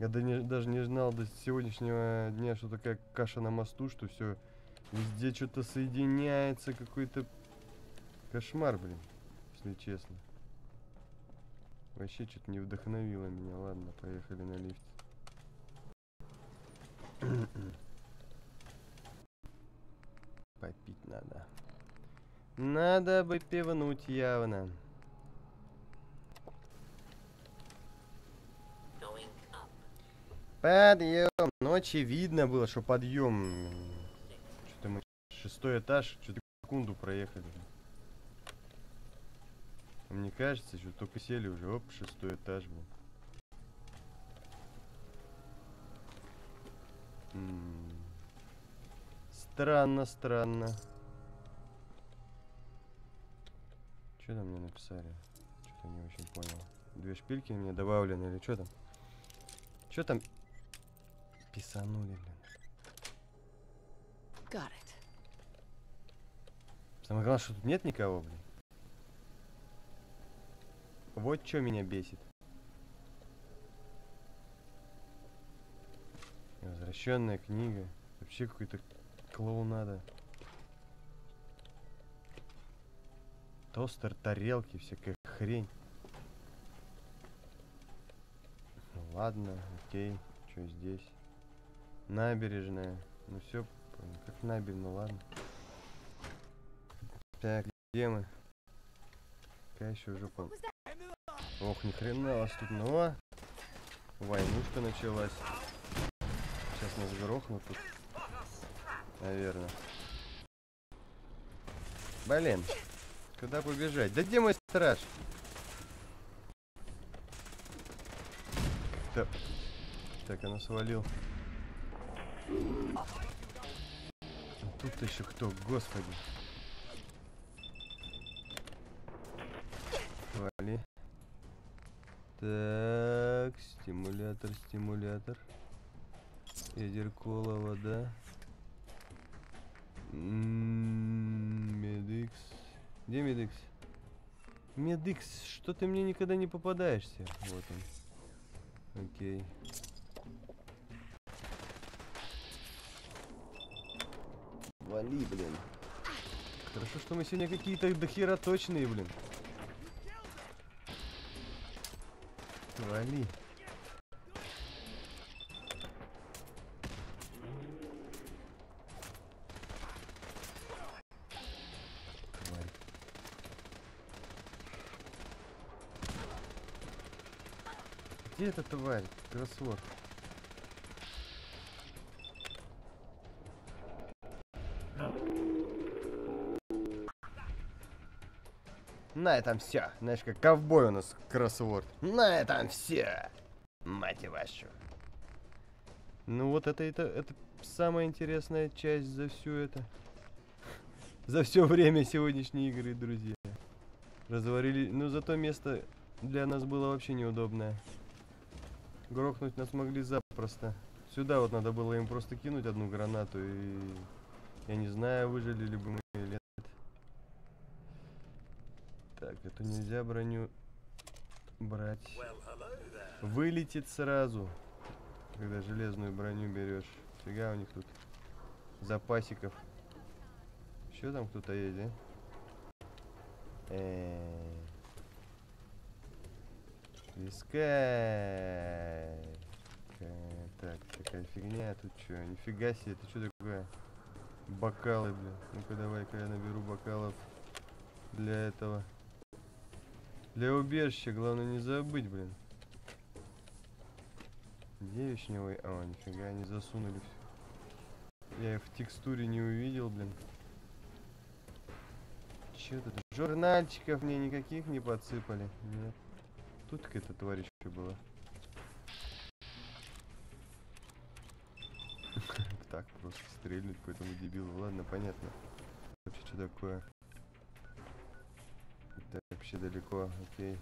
A: Я даже не знал до сегодняшнего дня, что такая каша на мосту, что все везде что-то соединяется, какой-то кошмар, блин, если честно. Вообще что-то не вдохновило меня. Ладно, поехали на лифте. Попить надо. Надо бы пивнуть явно. Подъем. Ну, очевидно было, что подъем. Что-то мы шестой этаж, что-то секунду проехали. Мне кажется, что только сели уже. Оп, шестой этаж был. Странно, странно. Что там мне написали? Что-то не очень понял. Две шпильки мне добавлены или что там? Что там писанули, блин?
B: Got it.
A: Самое главное, что тут нет никого, блин. Вот что меня бесит. Возвращенная книга. Вообще какой-то клоунада. Тостер, тарелки, всякая хрень. Ну ладно, окей. Что здесь? Набережная. Ну все, как набережная, ну ладно. Так, где мы? Какая еще жопа? Ох, ни хрена вас тут, ну а? Войнушка началась. Сейчас нас грохнут тут. Наверное. Блин. Куда побежать? Да где мой страж? Так. Так, она свалил. Тут еще кто, господи. Вали. Так, стимулятор, стимулятор. Ядер-Кола, вода. М, Med-X. Где Med-X? Med-X, что ты мне никогда не попадаешься? Вот он. Окей. Вали, блин. Хорошо, что мы сегодня какие-то дохера точные, блин. Вали. Тварь. Где эта тварь? Кроссворд. На этом все. Знаешь, как ковбой у нас кроссворд. На этом все. Мать вашу. Ну вот это, это, это самая интересная часть за всю это. За все время сегодняшней игры, друзья. Разварили. Ну зато место для нас было вообще неудобное. Грохнуть нас могли запросто. Сюда вот надо было им просто кинуть одну гранату и... Я не знаю, выжили ли бы мы или нет. Так, эту нельзя броню брать. Вылетит сразу, когда железную броню берешь. Фига у них тут запасиков. Еще там кто-то есть, да? Э, Искать. Так, такая фигня. Тут что? Нифига себе, это что такое? Бокалы, блин. Ну-ка давай-ка я наберу бокалов для этого. Для убежища, главное не забыть, блин. Где вишневый? Нифига, они засунули всё. Я их в текстуре не увидел, блин. Чё тут? Журнальчиков мне никаких не подсыпали. Нет. Тут какая-то тварь ещё была. Так, просто стрельнуть по этому дебилу. Ладно, понятно. Вообще, что такое? Это вообще далеко, окей.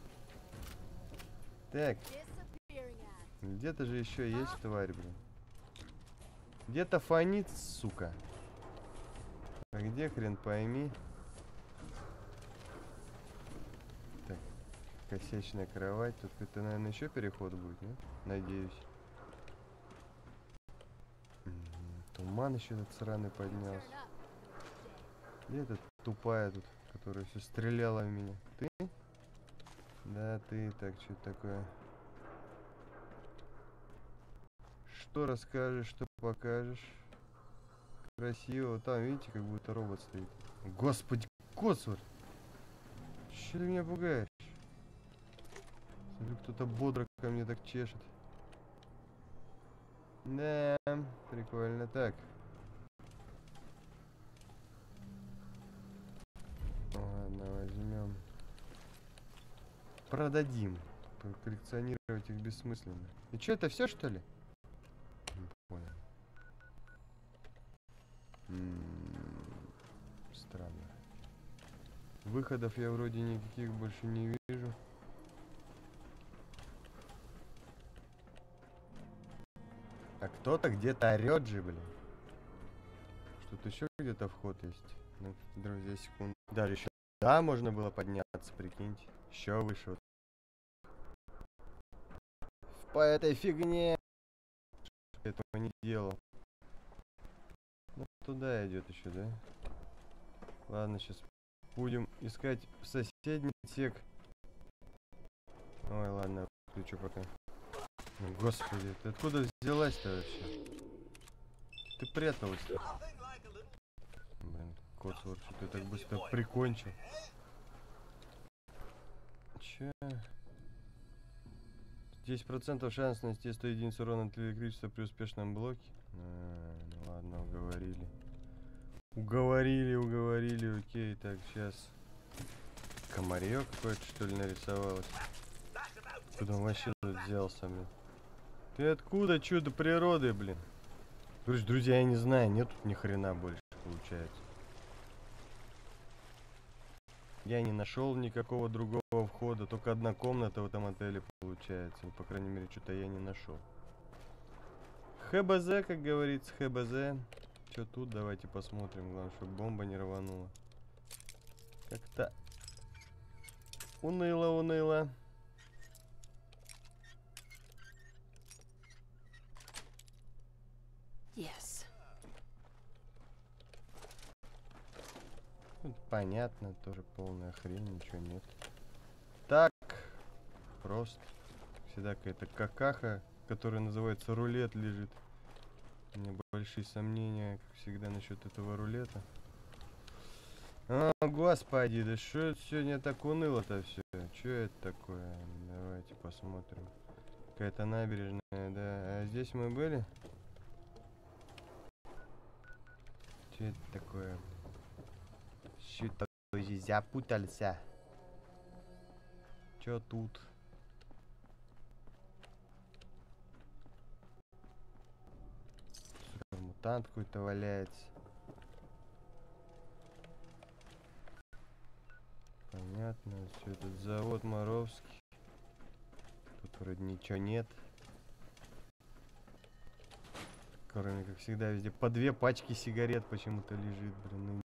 A: Так, где-то же еще есть тварь, блин. Где-то фонит, сука. А где хрен пойми? Косячная кровать. Тут это, наверное, еще переход будет, нет? Надеюсь. Туман еще этот сраный поднялся. Где эта тупая тут, которая все стреляла в меня? Ты? Да, ты. Так, что это такое? Что расскажешь, что покажешь? Красиво. Там, видите, как будто робот стоит. Господи, Косворд! Че ты меня пугаешь? Кто-то бодро ко мне так чешет. Да, прикольно. Так. Ладно, возьмем. Продадим. Коллекционировать их бессмысленно. И что, это все что ли? Не понял. М, Странно. Выходов я вроде никаких больше не вижу. А кто-то где-то орет же, блин. Что-то еще где-то вход есть. Ну, друзья, секунду. Даже еще да, можно было подняться, прикиньте. Еще выше. вот. По этой фигне. Этого не делал. Ну, туда идет еще, да? Ладно, сейчас будем искать соседний отсек. Ой, ладно, включу пока. Господи, ты откуда взялась-то вообще? Ты пряталась Блин, Котсворт, что ты так быстро прикончил. Че? 10% шанс нанести 100 единиц урона от электричества при успешном блоке. А, ну ладно, уговорили. Уговорили, уговорили, окей, так, сейчас. Комарье какое-то что ли нарисовалось? Куда он вообще тут взялся, блин? Ты откуда? Чудо природы, блин? Короче, друзья, я не знаю, нет тут ни хрена больше, получается. Я не нашел никакого другого входа, только одна комната в этом отеле получается. Ну, По крайней мере, что-то я не нашел. ХБЗ, как говорится, ХБЗ. Что тут? Давайте посмотрим. Главное, чтобы бомба не рванула. Как-то уныло, понятно, тоже полная хрень, ничего нет. Так, просто. Всегда какая-то какаха, которая называется рулет, лежит. У меня большие сомнения, как всегда, насчет этого рулета. О, господи, да что это сегодня так уныло-то все? Что это такое? Давайте посмотрим. Какая-то набережная, да. А здесь мы были? Что это такое? Что-то запутался. Чё тут? Мутант какой-то валяется. Понятно, все этот завод Моровский. Тут вроде ничего нет. Кроме, как всегда, везде по две пачки сигарет почему-то лежит, блин, нынче.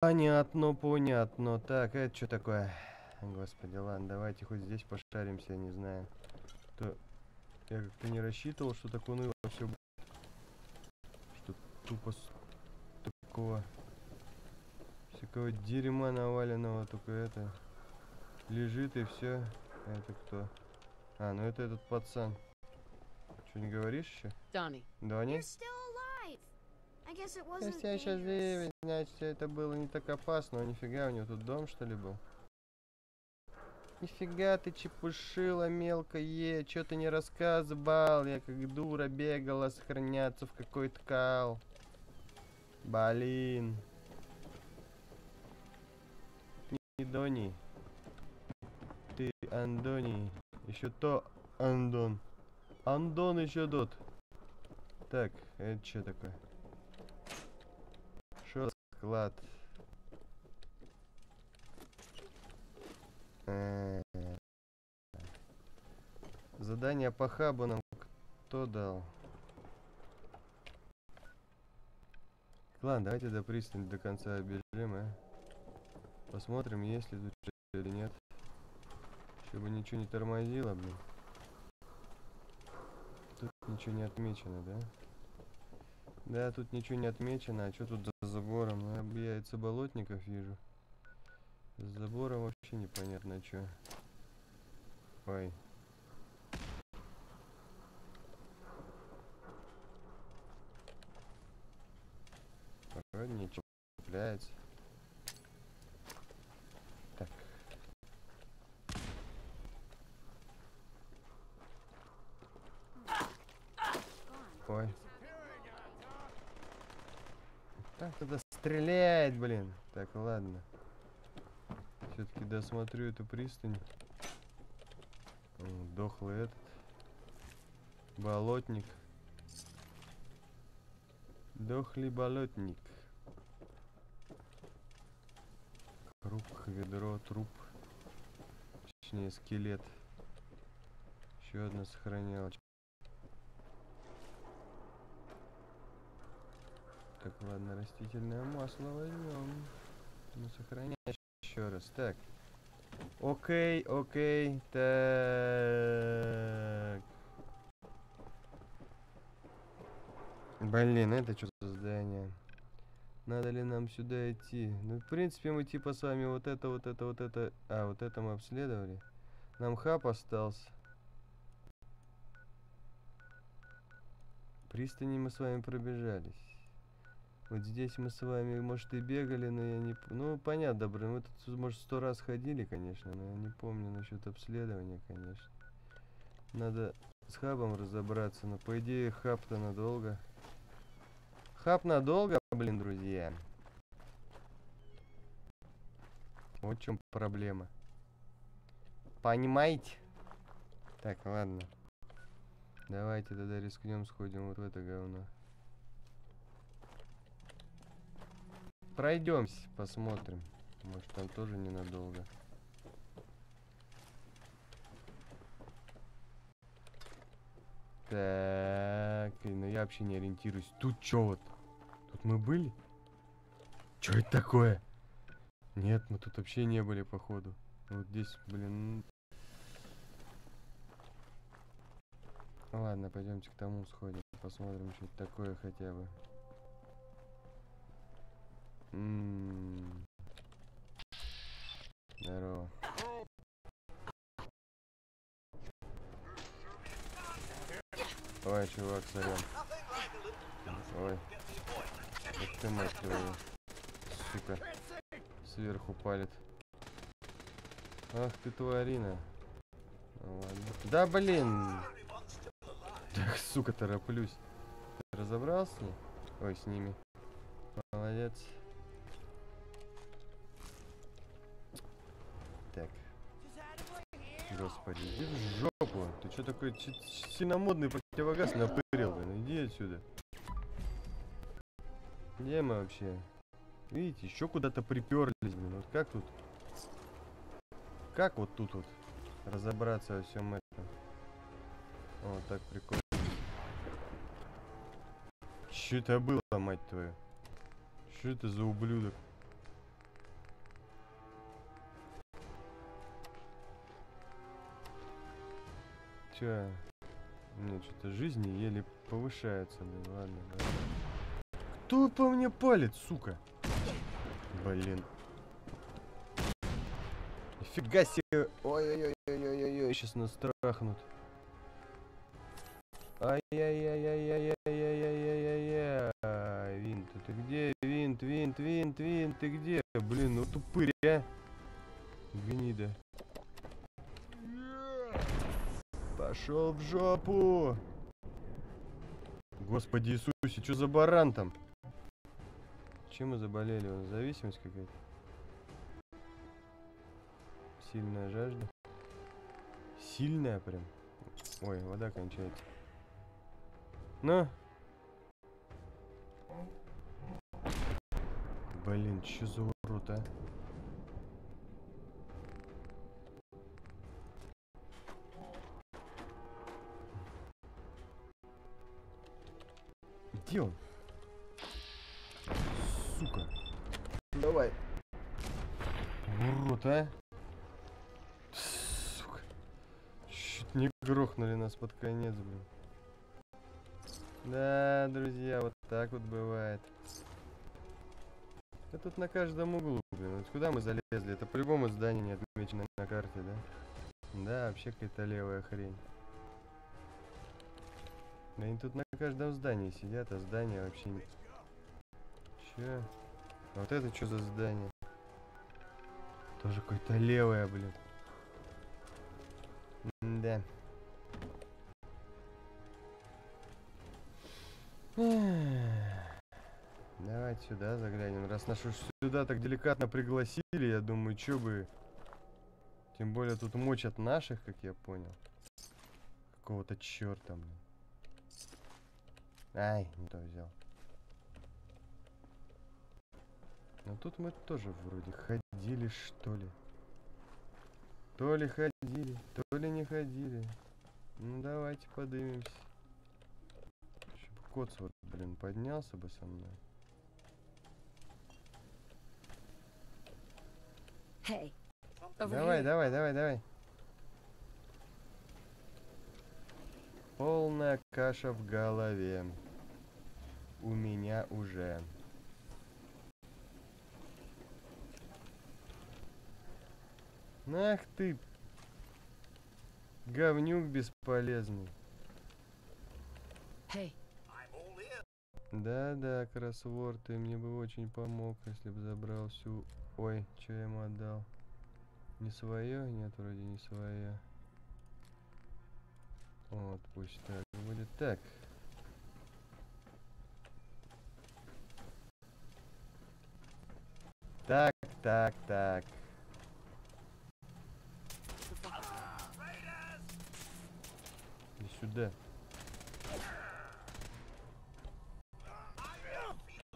A: Понятно, понятно. Так, это что такое? Господи, ладно, давайте хоть здесь пошаримся, я не знаю. То я как-то не рассчитывал, что так уныло все будет. Что тупо с такого всякого дерьма наваленного, только это лежит и все. Это кто? А, ну это этот пацан. Что не говоришь еще?
B: Donnie.
A: Да Если я сейчас живет, значит это было не так опасно. Нифига, у него тут дом что ли был? Нифига ты чепушила мелкое, что ты не рассказывал? Я как дура бегала сохраняться в какой-то кал. Блин. Не Дони. Ты Андони. Еще то Андон. Андон еще тот. Так, это что такое? Склад? Э, Задание по хабу нам кто дал? Ладно, давайте до пристани до конца обежим, а? Посмотрим, есть ли тут или нет. Чтобы ничего не тормозило, блин. Тут ничего не отмечено, да? Да, тут ничего не отмечено. А что тут за забором? Ну, я яйца болотников вижу. С забором вообще непонятно что. Ой. Вроде ничего цепляется. Так. Ой. Так тогда стреляет, блин. Так, ладно. Все-таки досмотрю эту пристань. Дохлый этот. Болотник. Дохлый болотник. Круг, ведро, труп. Точнее, скелет. Еще одна сохранялочка. Так, ладно, растительное масло возьмем. Ну, сохраняй еще раз. Так. Окей, окей, так. Блин, это что за здание? Надо ли нам сюда идти? Ну, в принципе, мы типа с вами вот это, вот это, вот это... А, вот это мы обследовали. Нам хаб остался. Пристани мы с вами пробежались. Вот здесь мы с вами, может, и бегали, но я не... Ну, понятно, блин, мы тут, может, сто раз ходили, конечно, но я не помню насчет обследования, конечно. Надо с хабом разобраться, но, по идее, хаб-то надолго. Хаб надолго, блин, друзья. Вот в чем проблема. Понимаете? Так, ладно. Давайте тогда рискнем, сходим вот в это говно. Пройдемся, посмотрим. Может там тоже ненадолго. Так, ну я вообще не ориентируюсь. Тут чё вот? Тут мы были? Чё это такое? Нет, мы тут вообще не были, походу. Вот здесь, блин. Ладно, пойдемте к тому сходим. Посмотрим, что это такое хотя бы. М. Здорово. Ой, чувак, сорян. Ой. Ух ты, мать твою. Сука. Сверху палит. Ах ты тварина. Ну ладно. Да блин! Так, сука, тороплюсь. Разобрался? Ой, с ними. Молодец. Господи, иди в жопу. Ты что такой сильно модный противогаз напырил, блин? Иди отсюда. Где мы вообще? Видите, еще куда-то приперлись, блин. Вот как тут? Как вот тут вот разобраться во всем этом? О, так прикольно. Что это было, мать твою? Что это за ублюдок? Чё? У меня что-то жизни еле повышается, блин, ладно, ладно. Кто по мне палит, сука? Блин. Нифига себе. Ой-ой-ой-ой-ой-ой, сейчас нас трахнут. Ай-яй-яй-яй-яй-яй-яй-яй-яй. Винт, ты где? Винт, винт, винт, винт, ты где? Блин, ну тупырь, а. Гнида. Пошел в жопу. Господи Иисусе, что за баран там? Чем мы заболели? У зависимость какая-то? Сильная жажда. Сильная прям. Ой, вода кончается. Ну. Блин, что за урод, а? Он? Сука. Давай. Урод, а? Сука. Чуть не грохнули нас под конец, блин. Да, друзья, вот так вот бывает. Да тут на каждом углу, блин. Вот куда мы залезли? Это по-любому здание не отмечено на карте, да? Да, вообще какая-то левая хрень. Да они тут на каждом здании сидят, а здание вообще не... Че? А вот это что за здание? Тоже какое-то левое, блин. Да. Давайте сюда заглянем. Раз нас сюда так деликатно пригласили, я думаю, чё бы... Тем более тут мочат наших, как я понял. Какого-то черта, блин. Ай, не то взял. Но тут мы тоже вроде ходили, что ли. То ли ходили, то ли не ходили. Ну давайте подымемся. Чтоб коц вот, блин, поднялся бы со мной.
E: Hey.
A: Давай, давай, давай, давай. Полная каша в голове. У меня уже. Ах ты, говнюк бесполезный.
E: Hey.
A: Да-да, кроссворд, ты мне бы очень помог, если бы забрал всю... Ой, что я ему отдал? Не свое? Нет, вроде не свое. Вот, пусть так будет. Так. Так, так, так. И сюда.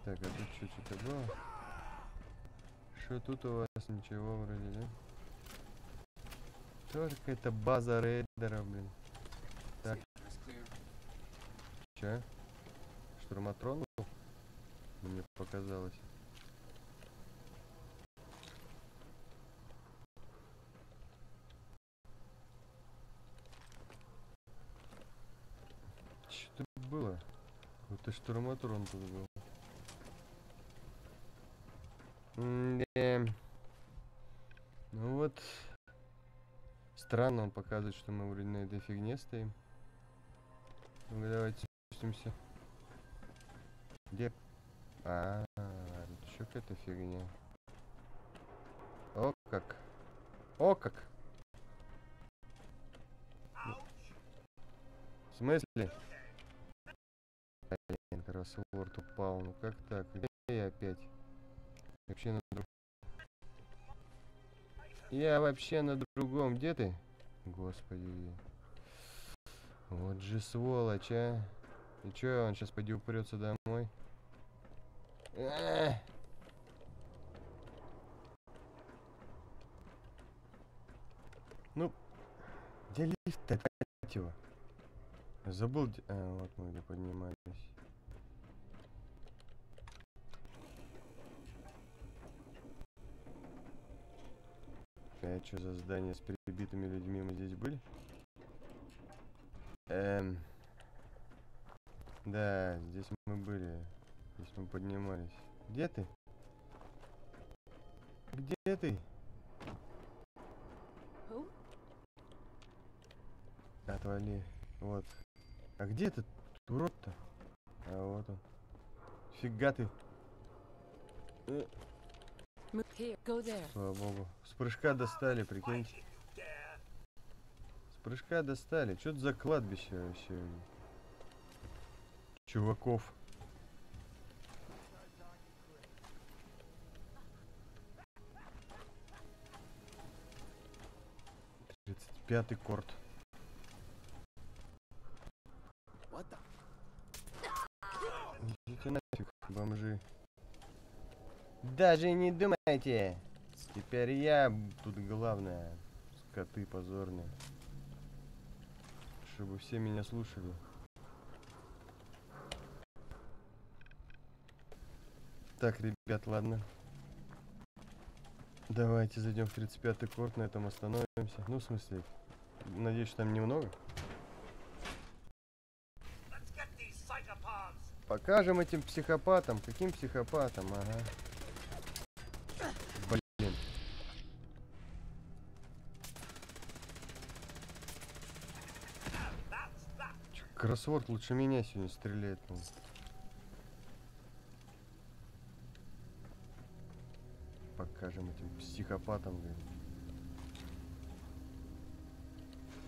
A: Так, а тут что, что-то было? Что тут у вас? Ничего вроде, да? Тоже какая-то база рейдеров, блин. Че? Штурматрон? Мне показалось. Что было? Вот и штурматрон тут был. М-да. Ну вот. Странно он показывает, что мы вроде на этой фигне стоим. Ну давайте спустимся. Где? А, тут еще какая-то фигня. О как. О как. В смысле? Блин, кроссворд упал. Ну как так? Где я опять? Вообще на друг... Я вообще на другом. Где ты? Господи. Вот же сволочь, а. И чё, он сейчас пойди упрется домой? Ну, где лифт-то, его? Забыл, где... А, вот мы где поднимались. А что за здание с перебитыми людьми мы здесь были? Эм... Да, здесь мы были. Здесь мы поднимались. Где ты? Где ты?
E: Who?
A: Отвали. Вот. А где этот урод-то? А вот он. Фига ты.
E: Here.
A: Слава богу. С прыжка достали, прикиньте. С прыжка достали. Что это за кладбище вообще? Чуваков. Тридцать пятый корт. Идите нафиг, бомжи. Даже не думайте. Теперь я тут главное. Скоты позорные. Чтобы все меня слушали. Так, ребят, ладно. Давайте зайдем в 35-й корт, на этом остановимся. Ну, в смысле, надеюсь, что там немного. Покажем этим психопатам. Каким психопатам? Ага. Блин. Кроссворд лучше меня сегодня стреляет. ну. Покажем этим психопатам. блин.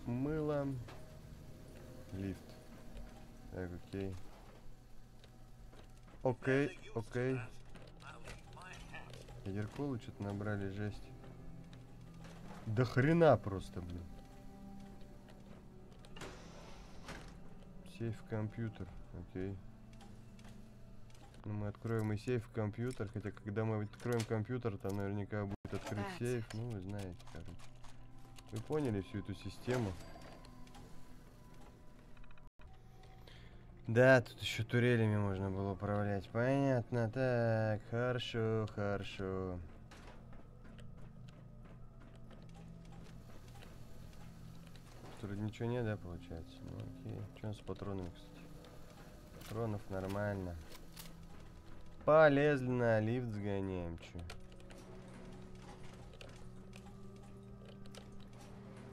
A: Мыло. Лифт. Так, окей. Окей, окей. Ядерколу что-то набрали, жесть. Да хрена просто, блин. Сейф компьютер, окей. Ну, мы откроем и сейф компьютер, хотя когда мы откроем компьютер, там наверняка будет открыть
E: That's
A: сейф. Ну, вы знаете, короче. Вы поняли всю эту систему? Да, тут еще турелями можно было управлять. Понятно, так, хорошо, хорошо. Тут ничего нет, да, получается? Ну окей. Что с патронами, кстати? Патронов нормально. Полезли на лифт сгоняем, чё.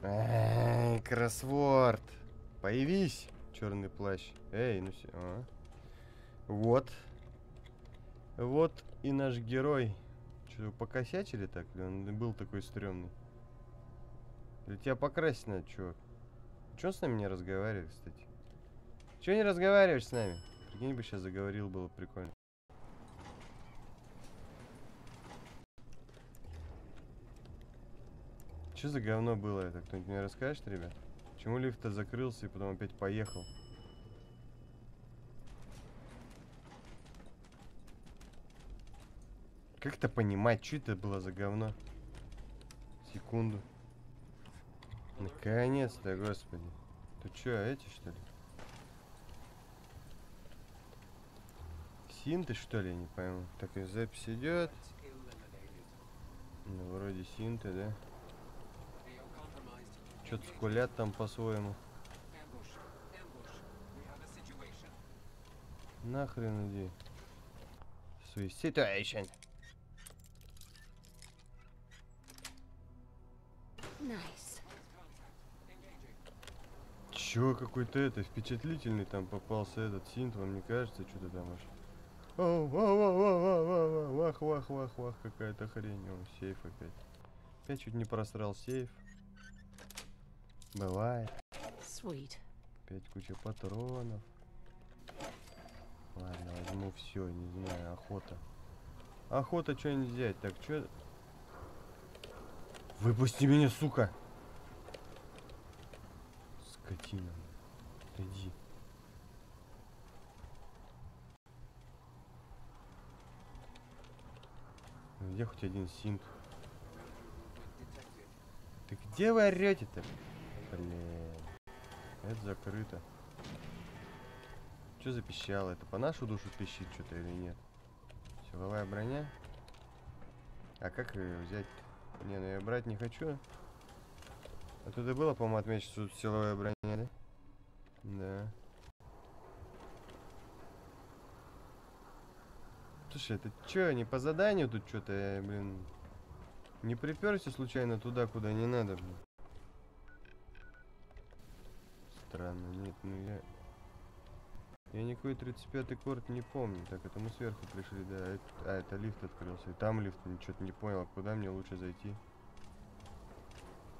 A: Эй, кроссворд. Появись, черный плащ. Эй, ну все. Вот. Вот и наш герой. Что, покосячили так? Он был такой стрёмный? Или тебя покрасить надо, чувак? Чё с нами не разговаривает, кстати? Чё не разговариваешь с нами? Прикинь бы сейчас заговорил, было прикольно. Что за говно было это? Кто-нибудь мне расскажет, ребят? Почему лифт-то закрылся и потом опять поехал? Как это понимать, что это было за говно? Секунду. Наконец-то, господи. Ты чё, эти что ли? Синты что ли, я не пойму. Так и запись идет. Ну, вроде синты, да? Что-то скулят там по-своему. Нахрен иди. Sweet situation.
E: Nice.
A: Чё, какой-то это, впечатлительный там попался этот синт, вам не кажется, что-то там аж. О, ва, ва, ва, ва, ва, ва, вах, вах, вах, вах, какая-то хрень. О, сейф опять. Опять чуть не просрал сейф. Бывает.
B: Sweet.
A: Опять куча патронов. Ладно, возьму все, не знаю, охота. Охота что-нибудь взять. Так, что... Выпусти меня, сука! Скотина. Иди. Где хоть один синт? Ты где вы орете-то? Блин. Это закрыто. Что запищало? Это по нашу душу пищит что-то или нет? Силовая броня? А как ее взять? Не, ну я брать не хочу. А тут и было, по-моему, отмечено, что тут силовая броня, да? Да. Слушай, это чё, не по заданию тут что-то, блин, не приперся случайно туда, куда не надо, блин. Странно, нет, ну я... Я никакой 35-й корт не помню. Так, это мы сверху пришли, да. это- а, это лифт открылся. И там лифт, что-то не понял, а куда мне лучше зайти.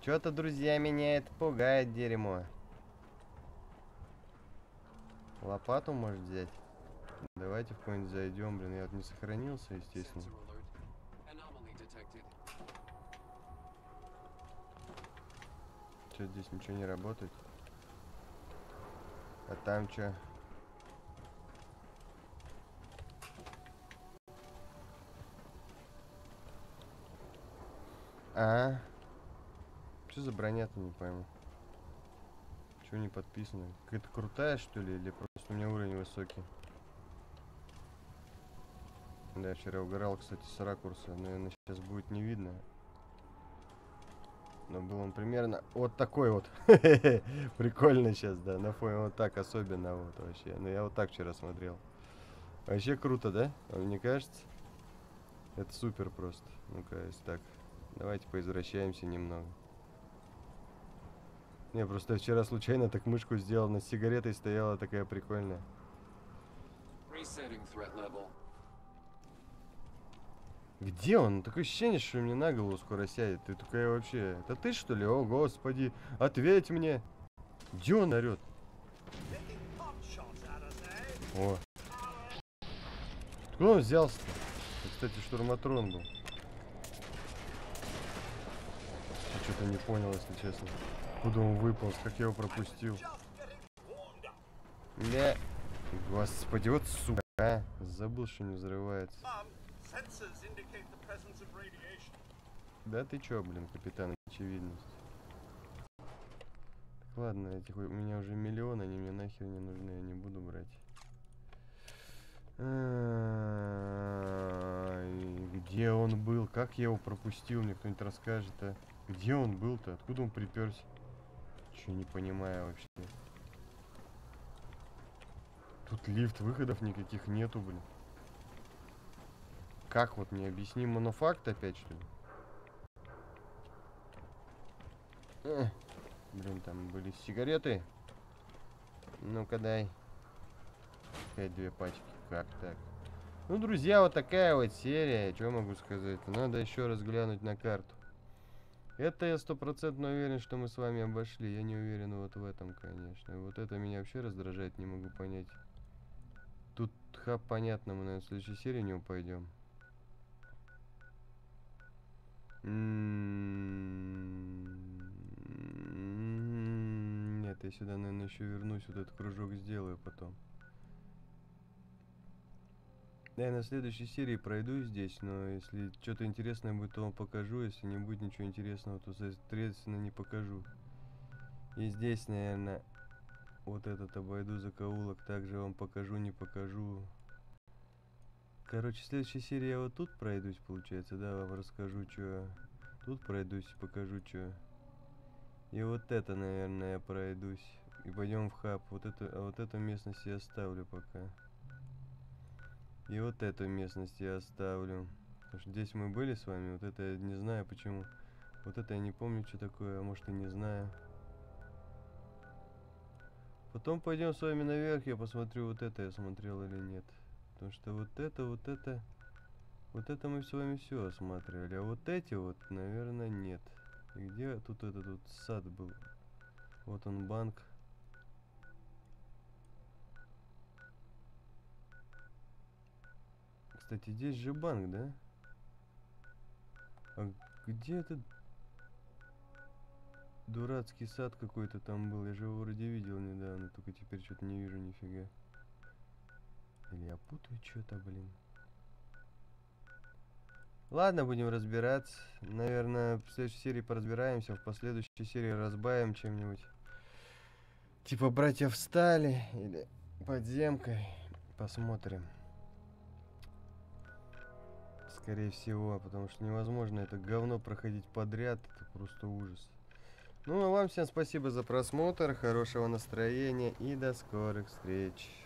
A: Чё-то, друзья, меня это пугает дерьмо. Лопату может взять? Давайте в какой-нибудь зайдем, блин. Я вот не сохранился, естественно. Что здесь ничего не работает? А там что? А? Что за броня-то, не пойму. Чего не подписано? Какая-то крутая, что ли, или просто у меня уровень высокий? Да, я вчера угорал, кстати, с ракурса. Наверное, сейчас будет не видно. Но был он примерно вот такой вот. Прикольно сейчас, да. На фоне вот так особенно вот вообще. Ну, я вот так вчера смотрел. Вообще круто, да? Вам не кажется? Это супер просто. Ну-ка, если так. Давайте поизвращаемся немного. Не, просто вчера случайно так мышку сделал, на сигаретой стояла такая прикольная. Где он? Такое ощущение, что мне на голову скоро сядет. Ты такая вообще... Это ты что ли? О, господи. Ответь мне. Где он орет? О. Откуда он взялся? Кстати, штурматрон был. Что-то не понял, если честно. Куда он выполз, как я его пропустил. Да. Господи, вот сука, а. Забыл, что не взрывается. Да ты чё, блин, капитан очевидность. Так, ладно, этих у меня уже миллион, они мне нахер не нужны, я не буду брать. Ай, Где он был? Как я его пропустил? Мне кто-нибудь расскажет, а? Где он был-то? Откуда он приперся? Че не понимаю вообще. Тут лифт, выходов никаких нету, блин. Как вот не объясним монофакт опять, что ли? Э, Блин, там были сигареты. Ну-ка дай. Опять две пачки. Как так? Ну, друзья, вот такая вот серия. Что могу сказать? Надо еще раз глянуть на карту. Это я стопроцентно уверен, что мы с вами обошли. Я не уверен вот в этом, конечно. Вот это меня вообще раздражает, не могу понять. Тут хаб понятно, мы, наверное, в следующей серии не пойдем. М, Нет, я сюда, наверное, еще вернусь, вот этот кружок сделаю потом. Да, я на следующей серии пройду здесь, но если что-то интересное будет, то вам покажу. Если не будет ничего интересного, то, соответственно, не покажу. И здесь, наверное, вот этот обойду закоулок. Также вам покажу, не покажу. Короче, в следующей серии я вот тут пройдусь, получается, да, вам расскажу, что. Тут пройдусь покажу, что. И вот это, наверное, я пройдусь. И пойдем в хаб. Вот это, а вот эту местность я оставлю пока. И вот эту местность я оставлю. Потому что здесь мы были с вами. Вот это я не знаю почему. Вот это я не помню, что такое. А может и не знаю. Потом пойдем с вами наверх. Я посмотрю, вот это я смотрел или нет. Потому что вот это, вот это... Вот это мы с вами все осматривали. А вот эти вот, наверное, нет. И где тут этот вот сад был? Вот он банк. Кстати, здесь же банк, да? А где этот дурацкий сад какой-то там был? Я же его вроде видел недавно, только теперь что-то не вижу нифига. Или я путаю что-то, блин. Ладно, будем разбираться. Наверное, в следующей серии поразбираемся, в последующей серии разбавим чем-нибудь. Типа братья встали или подземкой. Посмотрим. Скорее всего, потому что невозможно это говно проходить подряд. Это просто ужас. Ну, а вам всем спасибо за просмотр, хорошего настроения и до скорых встреч.